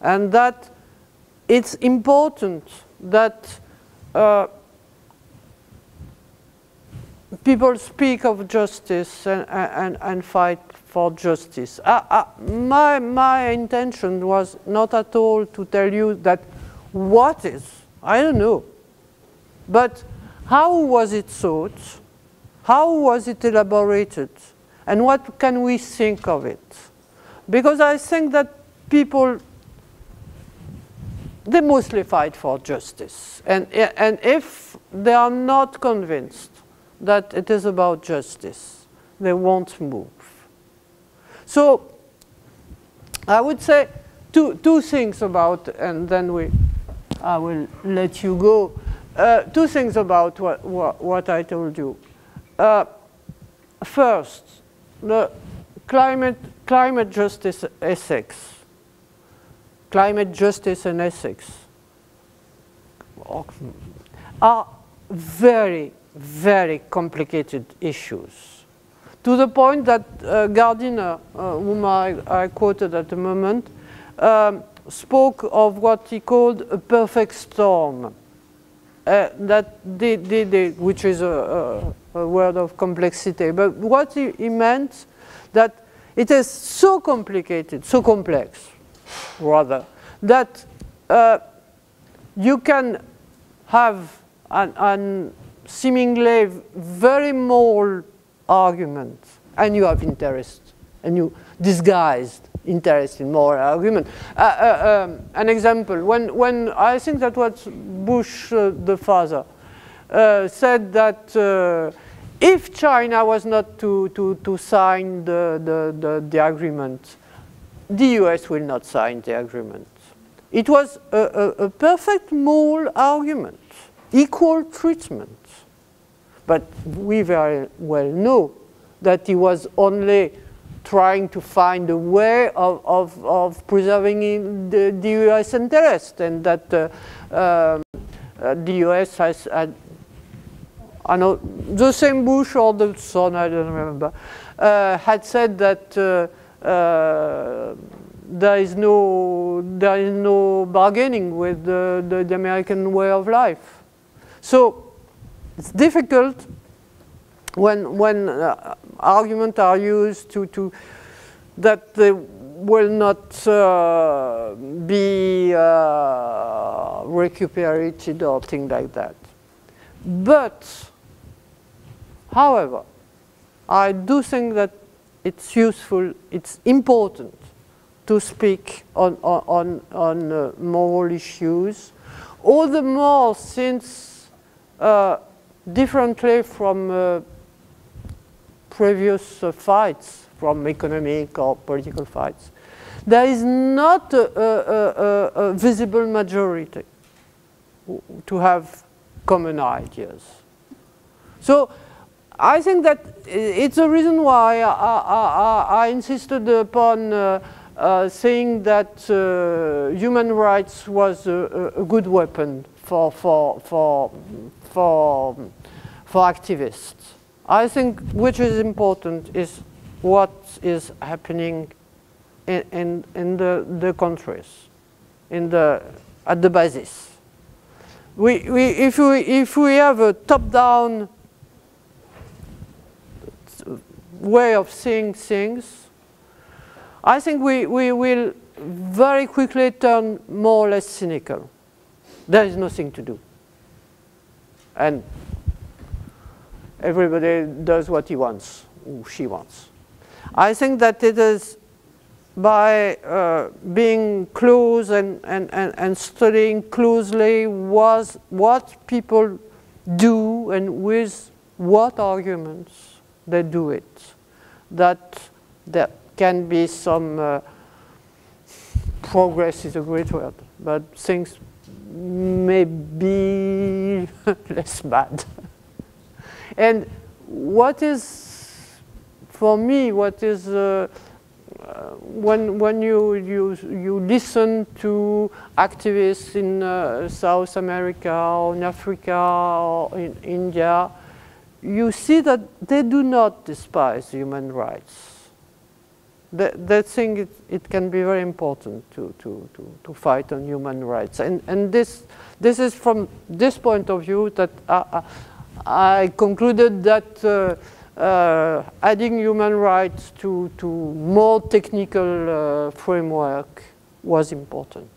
And that it's important that uh, people speak of justice and, and, and fight for justice. Uh, uh, my, my intention was not at all to tell you that what is, I don't know, but how was it thought, how was it elaborated, and what can we think of it? Because I think that people they mostly fight for justice. And, and if they are not convinced that it is about justice, they won't move. So I would say two, two things about, and then we, I will let you go. Uh, two things about what, what, what I told you. Uh, first, the climate, climate justice ethics climate justice and ethics are very, very complicated issues. To the point that uh, Gardiner, uh, whom I, I, quoted at the moment, um, spoke of what he called a perfect storm. Uh, that they, they, they, which is a, a, a, word of complexity. But what he, he meant that it is so complicated, so complex, rather, that uh, you can have an, an seemingly very moral argument and you have interest and you disguised interest in moral argument. Uh, uh, um, an example, when, when I think that was Bush uh, the father uh, said that uh, if China was not to, to, to sign the, the, the, the agreement, the US will not sign the agreement. It was a, a, a, perfect moral argument, equal treatment. But we very well know that he was only trying to find a way of, of, of preserving the, the, US interest and that uh, um, uh, the US has, had, I know, the same Bush or the son, I don't remember, uh, had said that uh, there is no there is no bargaining with the, the, the, American way of life. So it's difficult when when uh, arguments are used to to that they will not uh, be uh, recuperated or things like that. But, however, I do think that it's useful, it's important to speak on, on, on uh, moral issues, all the more since, uh, differently from uh, previous uh, fights, from economic or political fights, there is not a, a, a, visible majority to have common ideas. So I think that it's a reason why I, I, I insisted upon uh, uh, saying that uh, human rights was a, a, good weapon for, for, for, for, for activists. I think which is important is what is happening in, in, in the, the countries, in the at the basis. We, we, if, we, if we have a top-down way of seeing things, I think we, we will very quickly turn more or less cynical. There is nothing to do. And everybody does what he wants, or she wants. I think that it is by uh, being close and, and, and, and studying closely was what people do and with what arguments they do it, that there can be some uh, progress is a great word, but things may be [laughs] less bad. and what is, for me, what is uh, uh, when when you you you listen to activists in uh, South America or in Africa or in India, you see that they do not despise human rights. They, they think it, it can be very important to, to, to, to fight on human rights. And, and this, this is from this point of view that I, I concluded that uh, uh, adding human rights to, to more technical uh, framework was important.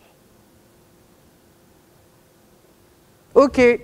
Okay.